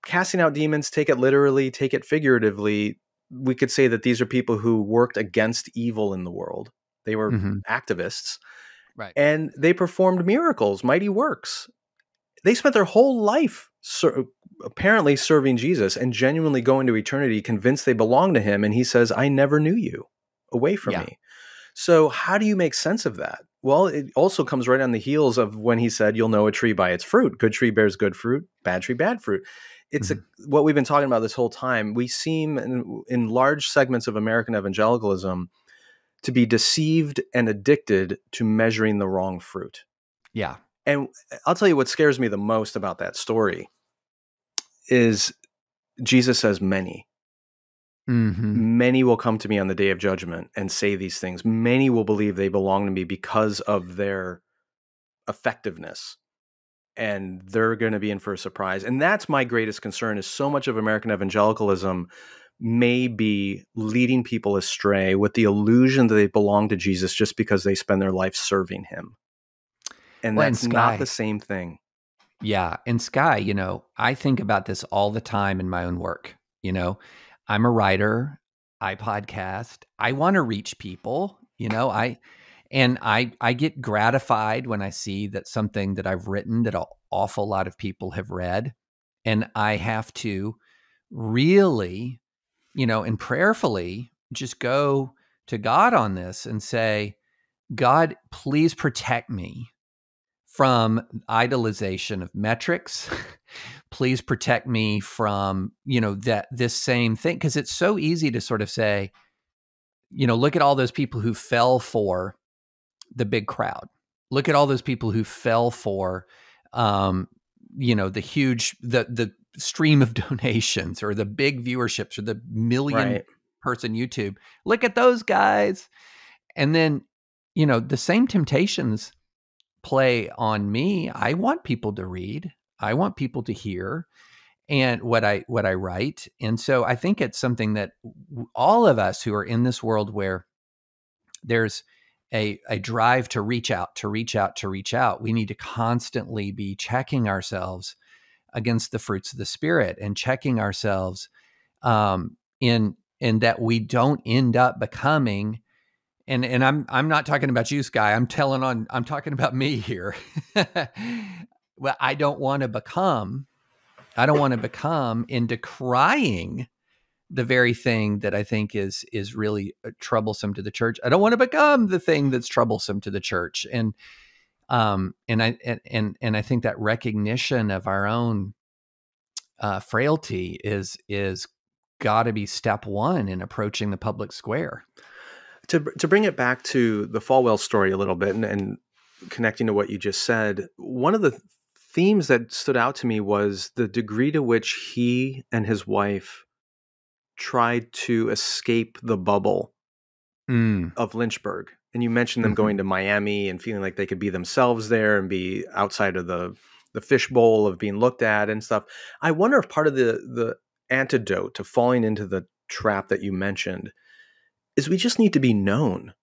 Casting out demons, take it literally, take it figuratively. We could say that these are people who worked against evil in the world. They were Mhm. activists Right. and they performed miracles, mighty works. They spent their whole life ser- apparently serving Jesus and genuinely going to eternity, convinced they belong to him. And he says, I never knew you away from Yeah. me. So, how do you make sense of that? Well, it also comes right on the heels of when he said, You'll know a tree by its fruit. Good tree bears good fruit, bad tree, bad fruit. It's mm-hmm. a, what we've been talking about this whole time. We seem in, in large segments of American evangelicalism to be deceived and addicted to measuring the wrong fruit. Yeah. And I'll tell you what scares me the most about that story is Jesus says many. Mm-hmm. Many will come to me on the day of judgment and say these things. Many will believe they belong to me because of their effectiveness. And they're going to be in for a surprise. And that's my greatest concern is so much of American evangelicalism may be leading people astray with the illusion that they belong to Jesus just because they spend their life serving him. And well, that's and Skye, not the same thing. Yeah. And Skye, you know, I think about this all the time in my own work. You know, I'm a writer, I podcast, I want to reach people, you know, I and I I get gratified when I see that something that I've written that an awful lot of people have read and I have to really, you know, and prayerfully just go to God on this and say, God, please protect me from idolization of metrics. [laughs] Please protect me from, you know, that this same thing. Cause it's so easy to sort of say, you know, look at all those people who fell for the big crowd. Look at all those people who fell for, um, you know, the huge, the, the stream of [laughs] donations or the big viewerships or the million right. person YouTube. Look at those guys. And then, you know, the same temptations play on me. I want people to read. I want people to hear and what I what I write. And so I think it's something that all of us who are in this world where there's a, a drive to reach out, to reach out, to reach out, we need to constantly be checking ourselves against the fruits of the spirit and checking ourselves um, in in that we don't end up becoming and and I'm I'm not talking about you, Skye. I'm telling on I'm talking about me here. [laughs] well, I don't want to become, I don't want to become in decrying the very thing that I think is is really uh, troublesome to the church. I don't want to become the thing that's troublesome to the church. And um and I and and, and I think that recognition of our own uh, frailty is is got to be step one in approaching the public square to to bring it back to the Falwell story a little bit and, and connecting to what you just said, one of the themes that stood out to me was the degree to which he and his wife tried to escape the bubble mm. of Lynchburg. And you mentioned them mm-hmm. going to Miami and feeling like they could be themselves there and be outside of the the fishbowl of being looked at and stuff. I wonder if part of the the antidote to falling into the trap that you mentioned is we just need to be known.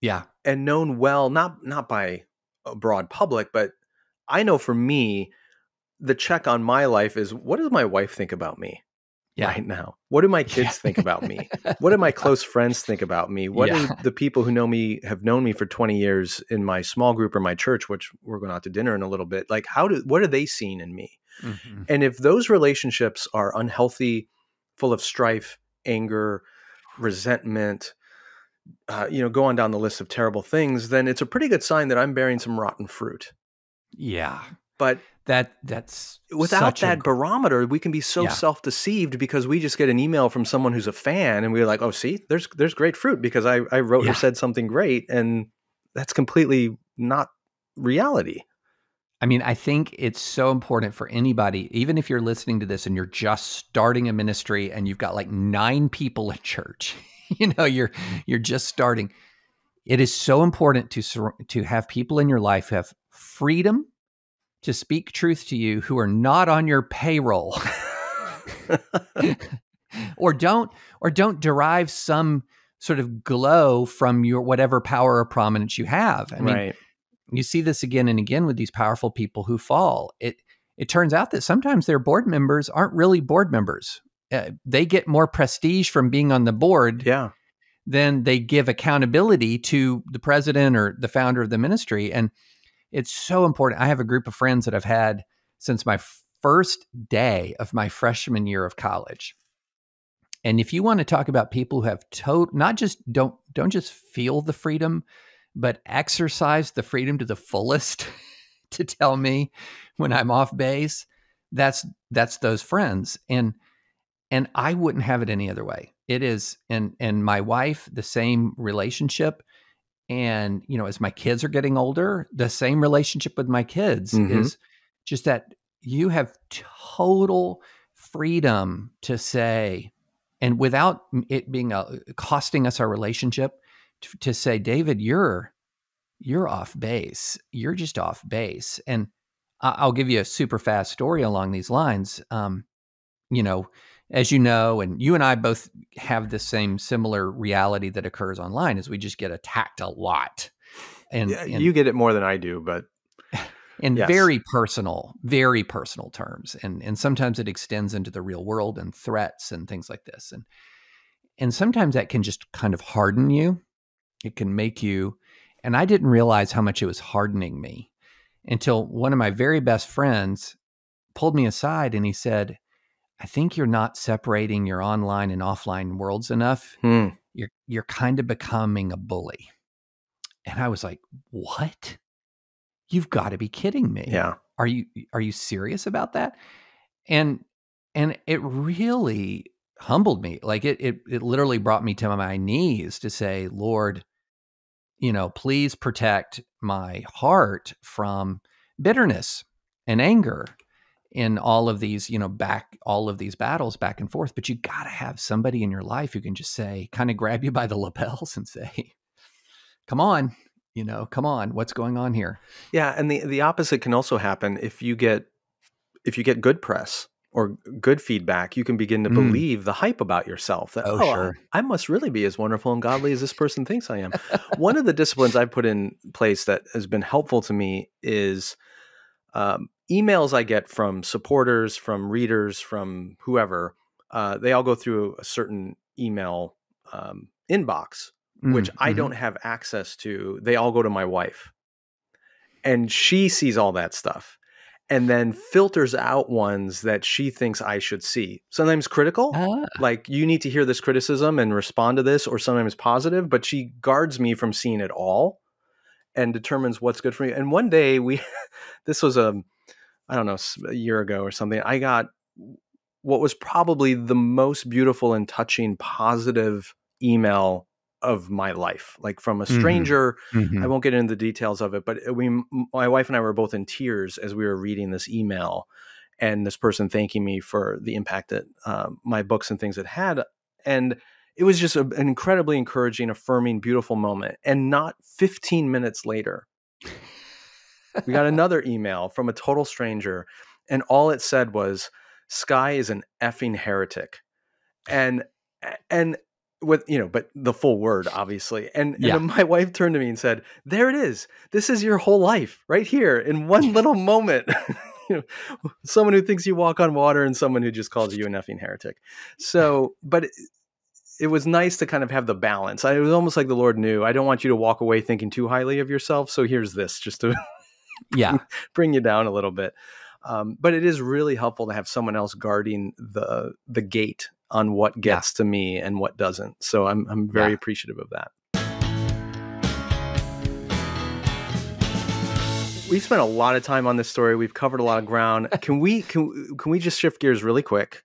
Yeah. And known well, not not by a broad public, but I know for me, the check on my life is what does my wife think about me yeah. right now? What do my [laughs] kids yeah. think about me? What do my close friends think about me? What yeah. do the people who know me have known me for 20 years in my small group or my church, which we're going out to dinner in a little bit, like how do what are they seeing in me? Mm-hmm. And if those relationships are unhealthy, full of strife, anger, resentment, uh, you know, go on down the list of terrible things, then it's a pretty good sign that I'm bearing some rotten fruit. Yeah. But that that's without that a... barometer, we can be so yeah. self-deceived because we just get an email from someone who's a fan and we're like, oh, see, there's there's great fruit because I, I wrote yeah. or said something great. And that's completely not reality. I mean, I think it's so important for anybody, even if you're listening to this and you're just starting a ministry and you've got like nine people [laughs] at church, you know, you're you're just starting. It is so important to to have people in your life who have freedom to speak truth to you who are not on your payroll. [laughs] or don't or don't derive some sort of glow from your whatever power or prominence you have. I mean, right you see this again and again with these powerful people who fall. It it turns out that sometimes their board members aren't really board members. Uh, they get more prestige from being on the board. Yeah. Than they give accountability to the president or the founder of the ministry. And it's so important. I have a group of friends that I've had since my first day of my freshman year of college. And if you want to talk about people who have total, not just don't don't just feel the freedom, but exercise the freedom to the fullest [laughs] to tell me when I'm off base, that's that's those friends. And and I wouldn't have it any other way. It is and and my wife, the same relationship. And you know, as my kids are getting older, the same relationship with my kids Mhm. is just that you have total freedom to say and without it being a, costing us our relationship to, to say david you're you're off base you're just off base and i'll give you a super fast story along these lines um, you know as you know and you and i both have the same similar reality that occurs online is we just get attacked a lot and, Yeah, and you get it more than I do, but [sighs] in Yes. very personal, very personal terms, and and sometimes it extends into the real world and threats and things like this, and and sometimes that can just kind of harden you. It can make you, and I didn't realize how much it was hardening me until one of my very best friends pulled me aside and he said, "I think you're not separating your online and offline worlds enough. hmm, You're you're kind of becoming a bully." And I was like, "What?" You've got to be kidding me yeah, are you are you serious about that and and it really humbled me like it it, it literally brought me to my knees to say lord you know please protect my heart from bitterness and anger in all of these you know back all of these battles back and forth but you got to have somebody in your life who can just say kind of grab you by the lapels and say come on you know come on what's going on here yeah. And the the opposite can also happen if you get if you get good press or good feedback. You can begin to Mm. believe the hype about yourself. That Oh, oh, sure. I, I must really be as wonderful and godly as this person thinks I am. [laughs] One of the disciplines I've put in place that has been helpful to me is um, emails I get from supporters, from readers, from whoever. Uh, they all go through a certain email um, inbox, which Mm, I mhm. don't have access to. They all go to my wife, and she sees all that stuff, and then filters out ones that she thinks I should see. Sometimes critical, Ah, like you need to hear this criticism and respond to this, or sometimes positive. But she guards me from seeing it all, and determines what's good for me. And one day we, [laughs] this was a, I don't know, a year ago or something. I got what was probably the most beautiful and touching positive email of my life, like from a Mhm. stranger. mhm. I won't get into the details of it, but we, my wife and I were both in tears as we were reading this email, and this person thanking me for the impact that um, my books and things had had, and it was just a, an incredibly encouraging, affirming, beautiful moment. And not 15 minutes later, we got another email from a total stranger, and all it said was, "Skye is an effing heretic," and and with you know, but the full word, obviously. And, Yeah. and [laughs] my wife turned to me and said, "There it is. This is your whole life right here in one [laughs] little moment." [laughs] you know, someone who thinks you walk on water and someone who just calls you an effing heretic. So, but it, it was nice to kind of have the balance. I, it was almost like the Lord knew I don't want you to walk away thinking too highly of yourself. So here's this, just to yeah [laughs] bring you down a little bit. Um, but it is really helpful to have someone else guarding the the gate on what Yeah. gets to me and what doesn't. So I'm I'm very Yeah. appreciative of that. We've spent a lot of time on this story. We've covered a lot of ground. [laughs] Can we can can we just shift gears really quick?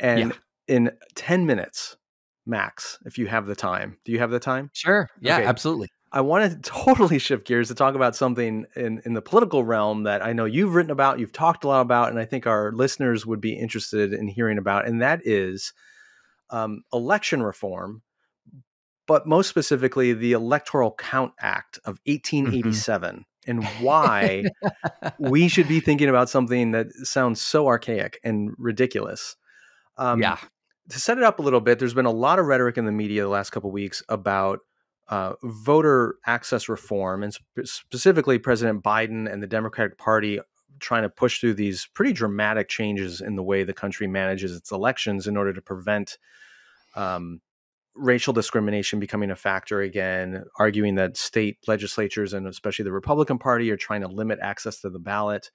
And in 10 minutes max, if you have the time. Do you have the time? sure yeah Okay. absolutely I want to [laughs] totally shift gears to talk about something in, in the political realm that I know you've written about, you've talked a lot about, and I think our listeners would be interested in hearing about, and that is um, election reform, but most specifically the Electoral Count Act of 1887 and why [laughs] we should be thinking about something that sounds so archaic and ridiculous. Um, yeah to set it up a little bit, there's been a lot of rhetoric in the media the last couple of weeks about uh, voter access reform, and sp- specifically President Biden and the Democratic Party trying to push through these pretty dramatic changes in the way the country manages its elections in order to prevent um, racial discrimination becoming a factor again, arguing that state legislatures and especially the Republican Party are trying to limit access to the ballot.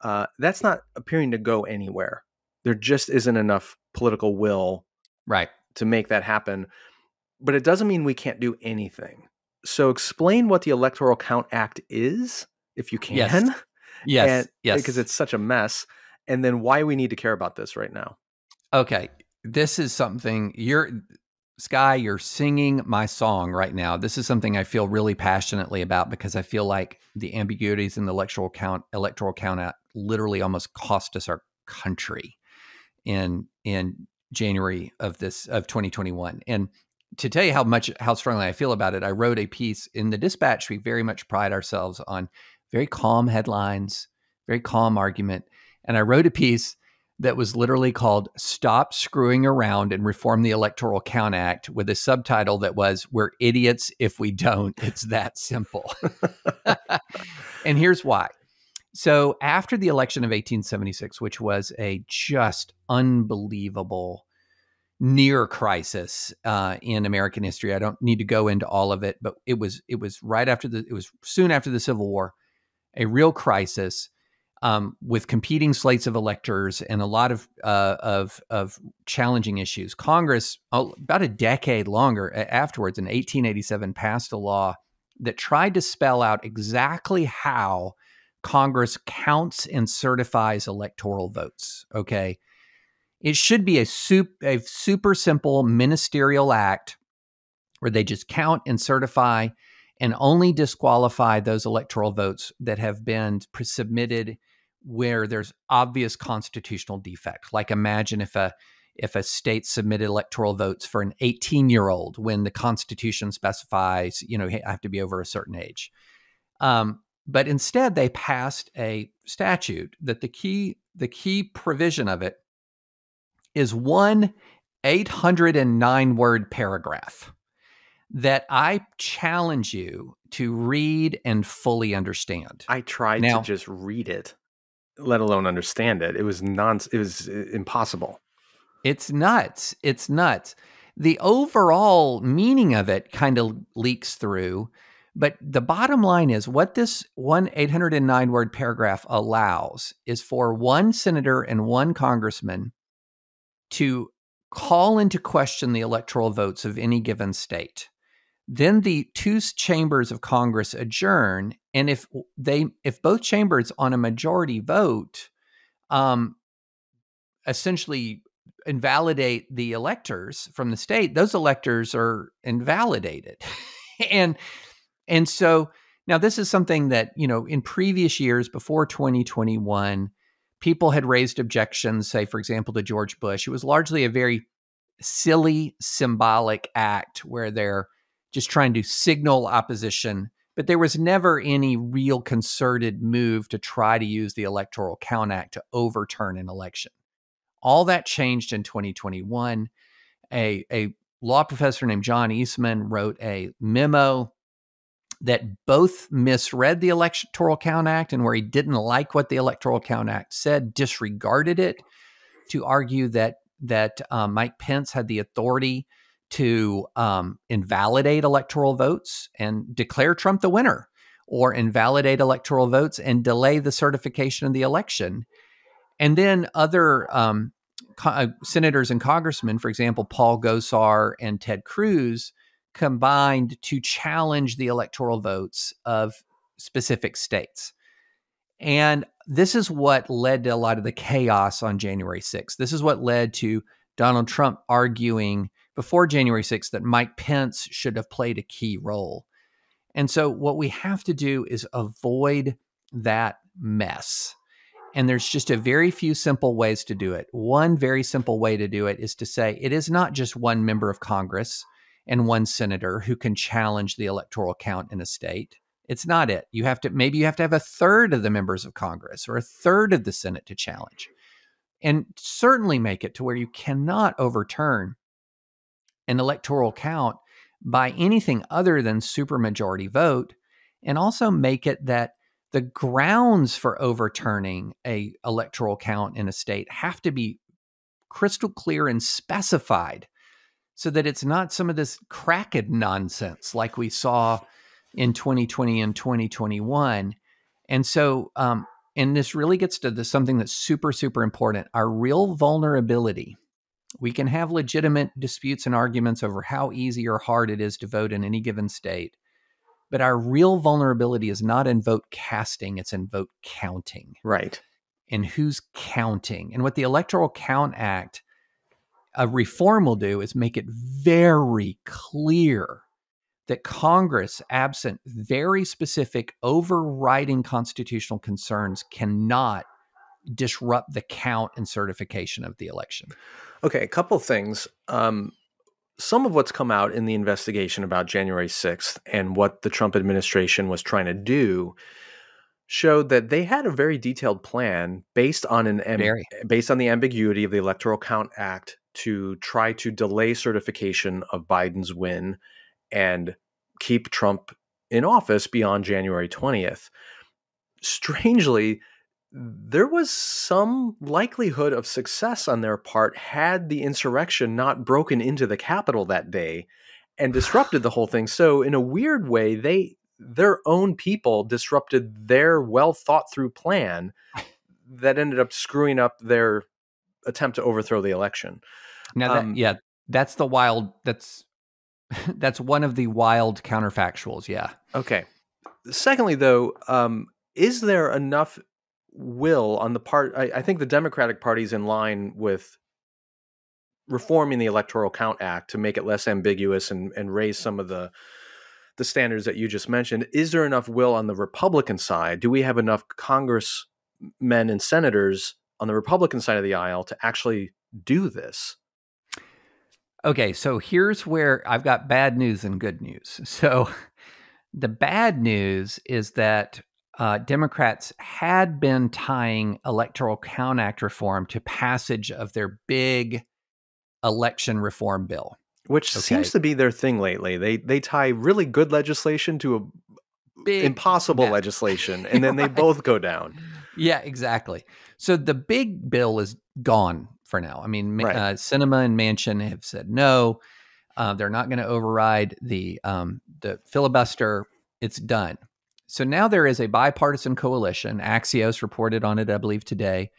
Uh, that's not appearing to go anywhere. There just isn't enough political will Right. to make that happen. But it doesn't mean we can't do anything. So explain what the Electoral Count Act is, if you can. Yes. Yes. And- yes. Because it's such a mess. And then why we need to care about this right now. Okay, this is something you're Skye, you're singing my song right now. This is something I feel really passionately about because I feel like the ambiguities in the electoral count electoral count act literally almost cost us our country in in January of this of 2021. And to tell you how much how strongly I feel about it, I wrote a piece in the dispatch. We very much pride ourselves on very calm headlines, very calm argument. And I wrote a piece that was literally called Stop Screwing Around and Reform the Electoral Count Act with a subtitle that was We're Idiots If We Don't. It's that simple. [laughs] and here's why. So, after the election of 1876, which was a just unbelievable near crisis uh, in American history, I don't need to go into all of it, but it was it was right after the it was soon after the Civil War, a real crisis um, with competing slates of electors and a lot of uh, of of challenging issues. Congress, about a decade longer afterwards, in 1887, passed a law that tried to spell out exactly how Congress counts and certifies electoral votes. Okay, it should be a soup a super simple ministerial act where they just count and certify and only disqualify those electoral votes that have been submitted where there's obvious constitutional defect. Like imagine if a if a state submitted electoral votes for an 18 year old when the Constitution specifies, you know, I have to be over a certain age. Um, but instead, they passed a statute that the key the key provision of it is one 809 word paragraph that I challenge you to read and fully understand. I tried Now- to just read it, let alone understand it. It was non it was uh, impossible. It's nuts. It's nuts. The overall meaning of it kind of leaks through, but the bottom line is what this one 809 word paragraph allows is for one senator and one congressman to call into question the electoral votes of any given state. Then the two chambers of Congress adjourn, and if they if both chambers on a majority vote um, essentially invalidate the electors from the state, those electors are invalidated. [laughs] and and so now this is something that, you know, in previous years before 2021, people had raised objections, say, for example, to George Bush. It was largely a very silly symbolic act where they're just trying to signal opposition, but there was never any real concerted move to try to use the Electoral Count Act to overturn an election. All that changed in 2021. A, a law professor named John Eastman wrote a memo that both misread the Electoral Count Act and where he didn't like what the Electoral Count Act said, disregarded it to argue that that um, Mike Pence had the authority to um, invalidate electoral votes and declare Trump the winner, or invalidate electoral votes and delay the certification of the election. And then other um, uh, senators and congressmen, for example, Paul Gosar and Ted Cruz, combined to challenge the electoral votes of specific states. And this is what led to a lot of the chaos on January 6th. This is what led to Donald Trump arguing before January 6th that Mike Pence should have played a key role. And so, what we have to do is avoid that mess. And there's just a very few simple ways to do it. One very simple way to do it is to say it is not just one member of Congress and one senator who can challenge the electoral count in a state. It's not it. You have to maybe you have to have a third of the members of Congress or a third of the Senate to challenge. And certainly make it to where you cannot overturn an electoral count by anything other than supermajority vote and also make it that the grounds for overturning a electoral count in a state have to be crystal clear and specified so that it's not some of this cracked nonsense like we saw in 2020 and 2021 and so um, and this really gets to the, something that's super super important our real vulnerability We can have legitimate disputes and arguments over how easy or hard it is to vote in any given state. But our real vulnerability is not in vote casting, it's in vote counting. Right. And who's counting. And what the Electoral Count Act, a reform will do is make it very clear that Congress, absent very specific overriding constitutional concerns, cannot disrupt the count and certification of the election. Okay, a couple things. Um, some of what's come out in the investigation about January 6th and what the Trump administration was trying to do showed that they had a very detailed plan based on an am- based on the ambiguity of the Electoral Count Act to try to delay certification of Biden's win and keep Trump in office beyond January 20th. Strangely, there was some likelihood of success on their part had the insurrection not broken into the Capitol that day and disrupted the [sighs] whole thing. So, in a weird way, they their own people disrupted their well thought through plan that ended up screwing up their attempt to overthrow the election. Now, that, um, yeah, that's the wild. That's [laughs] that's one of the wild counterfactuals. Yeah. Okay. Secondly, though, um, is there enough will on the part? I, I think the Democratic Party is in line with reforming the Electoral Count Act to make it less ambiguous and, and raise some of the the standards that you just mentioned. Is there enough will on the Republican side? Do we have enough congressmen and senators on the Republican side of the aisle to actually do this? Okay, so here's where I've got bad news and good news. [laughs] So the bad news is that uh, Democrats had been tying Electoral Count Act reform to passage of their big election reform bill, which okay. seems to be their thing lately. They they tie really good legislation to a big impossible legislation, [laughs] and then right. they both go down. Yeah, exactly. So the big bill is gone for now. I mean, right. uh, Sinema and Manchin have said no. Uh, they're not going to override the um, the filibuster. It's done. So now there is a bipartisan coalition. Axios reported on it, I believe, today.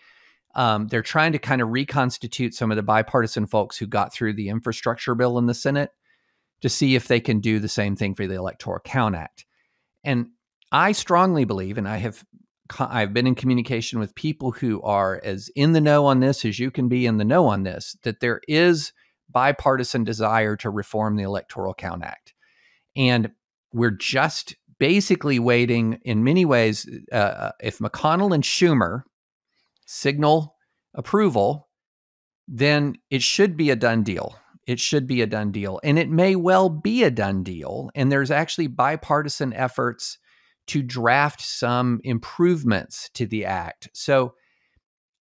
Um, they're trying to kind of reconstitute some of the bipartisan folks who got through the infrastructure bill in the Senate to see if they can do the same thing for the Electoral Count Act. And I strongly believe, and I have I've been in communication with people who are as in the know on this as you can be in the know on this, that there is bipartisan desire to reform the Electoral Count Act. And we're just basically waiting in many ways. Uh, uh if McConnell and Schumer signal approval, then it should be a done deal. It should be a done deal. And it may well be a done deal. And there's actually bipartisan efforts to draft some improvements to the act. So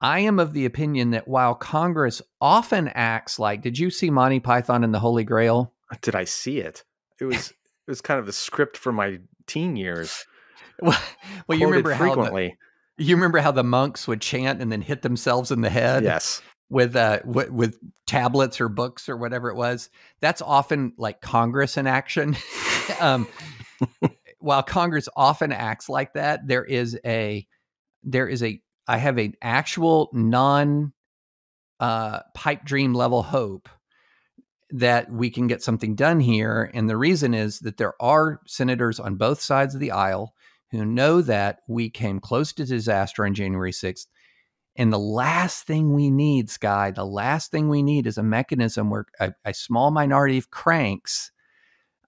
I am of the opinion that while Congress often acts like, did you see Monty Python and the Holy Grail? Did I see it? It was it was kind of the script for my teen years. [laughs] Well, well you remember frequently. how the, you remember how the monks would chant and then hit themselves in the head? Yes. With uh w- with tablets or books or whatever it was. That's often like Congress in action. [laughs] um, while Congress often acts like that, there is a there is a I have an actual non uh, pipe dream level hope that we can get something done here. And the reason is that there are senators on both sides of the aisle who know that we came close to disaster on January 6th. And the last thing we need, Skye, the last thing we need is a mechanism where a, a small minority of cranks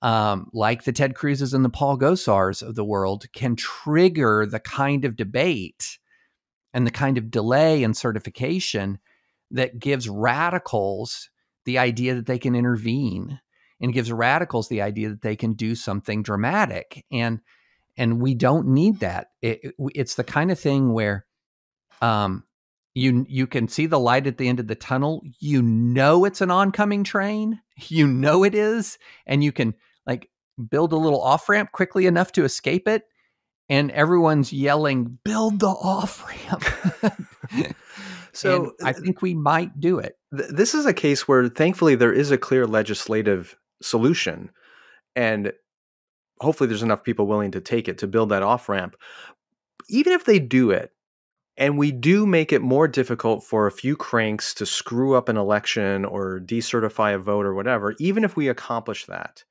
um, like the Ted Cruzes and the Paul Gosars of the world, can trigger the kind of debate and the kind of delay in certification that gives radicals the idea that they can intervene and gives radicals the idea that they can do something dramatic. And and we don't need that. It, it's the kind of thing where um you you can see the light at the end of the tunnel. You know it's an oncoming train. You know it is. And you can build a little off ramp quickly enough to escape it and everyone's yelling build the off ramp [laughs] so and i think we might do it th- this is a case where thankfully there is a clear legislative solution and hopefully there's enough people willing to take it to build that off ramp even if they do it And we do make it more difficult for a few cranks to screw up an election or decertify a vote or whatever. Even if we accomplish that,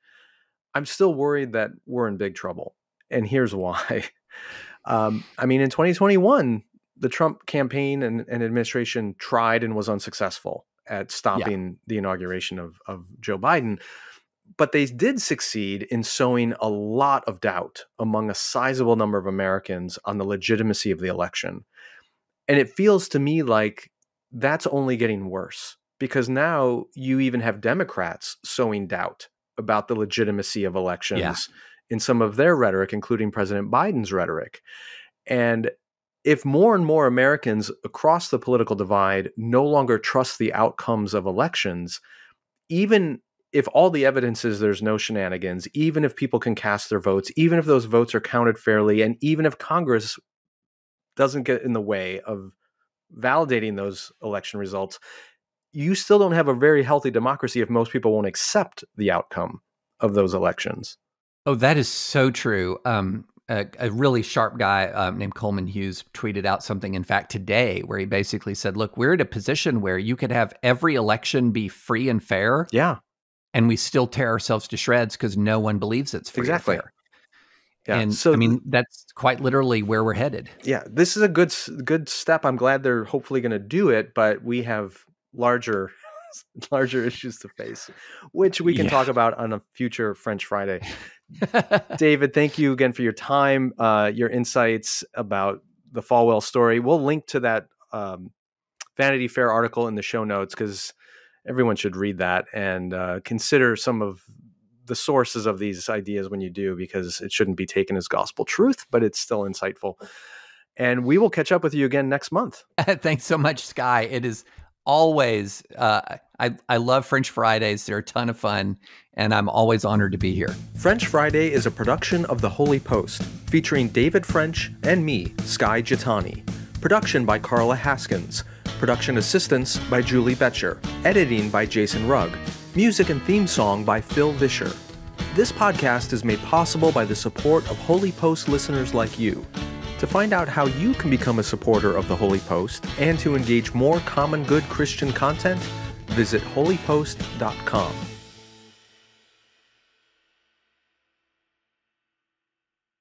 I'm still worried that we're in big trouble. And here's why. [laughs] Um, I mean, in 2021, the Trump campaign and, and, administration tried and was unsuccessful at stopping yeah. the inauguration of, of Joe Biden. But they did succeed in sowing a lot of doubt among a sizable number of Americans on the legitimacy of the election. And it feels to me like that's only getting worse because now you even have Democrats sowing doubt about the legitimacy of elections yeah. in some of their rhetoric, including President Biden's rhetoric. And if more and more Americans across the political divide no longer trust the outcomes of elections, even if all the evidence is there's no shenanigans, even if people can cast their votes, even if those votes are counted fairly, and even if Congress doesn't get in the way of validating those election results, you still don't have a very healthy democracy if most people won't accept the outcome of those elections. Oh, that is so true. Um, a, a, really sharp guy uh, named Coleman Hughes tweeted out something, in fact, today, where he basically said, Look, we're at a position where you could have every election be free and fair. Yeah. And we still tear ourselves to shreds because no one believes it's free exactly. and fair. Yeah. And so, I mean, that's quite literally where we're headed. Yeah. This is a good, good step. I'm glad they're hopefully going to do it, but we have larger [laughs] larger issues to face, which we can yeah. talk about on a future French Friday. [laughs] David, thank you again for your time, uh, your insights about the Falwell story. We'll link to that um, Vanity Fair article in the show notes because everyone should read that and uh, consider some of the sources of these ideas when you do, because it shouldn't be taken as gospel truth, but it's still insightful. And we will catch up with you again next month. [laughs] Thanks so much, Skye. It is always uh, I, I love French Fridays. They're a ton of fun, and I'm always honored to be here. French Friday is a production of The Holy Post, featuring David French and me, Skye Jethani. Production by Carla Haskins. Production assistance by Julie Betcher. Editing by Jason Rugg. Music and theme song by Phil Vischer. This podcast is made possible by the support of Holy Post listeners like you. To find out how you can become a supporter of the Holy Post and to engage more common good Christian content, visit holypost.com.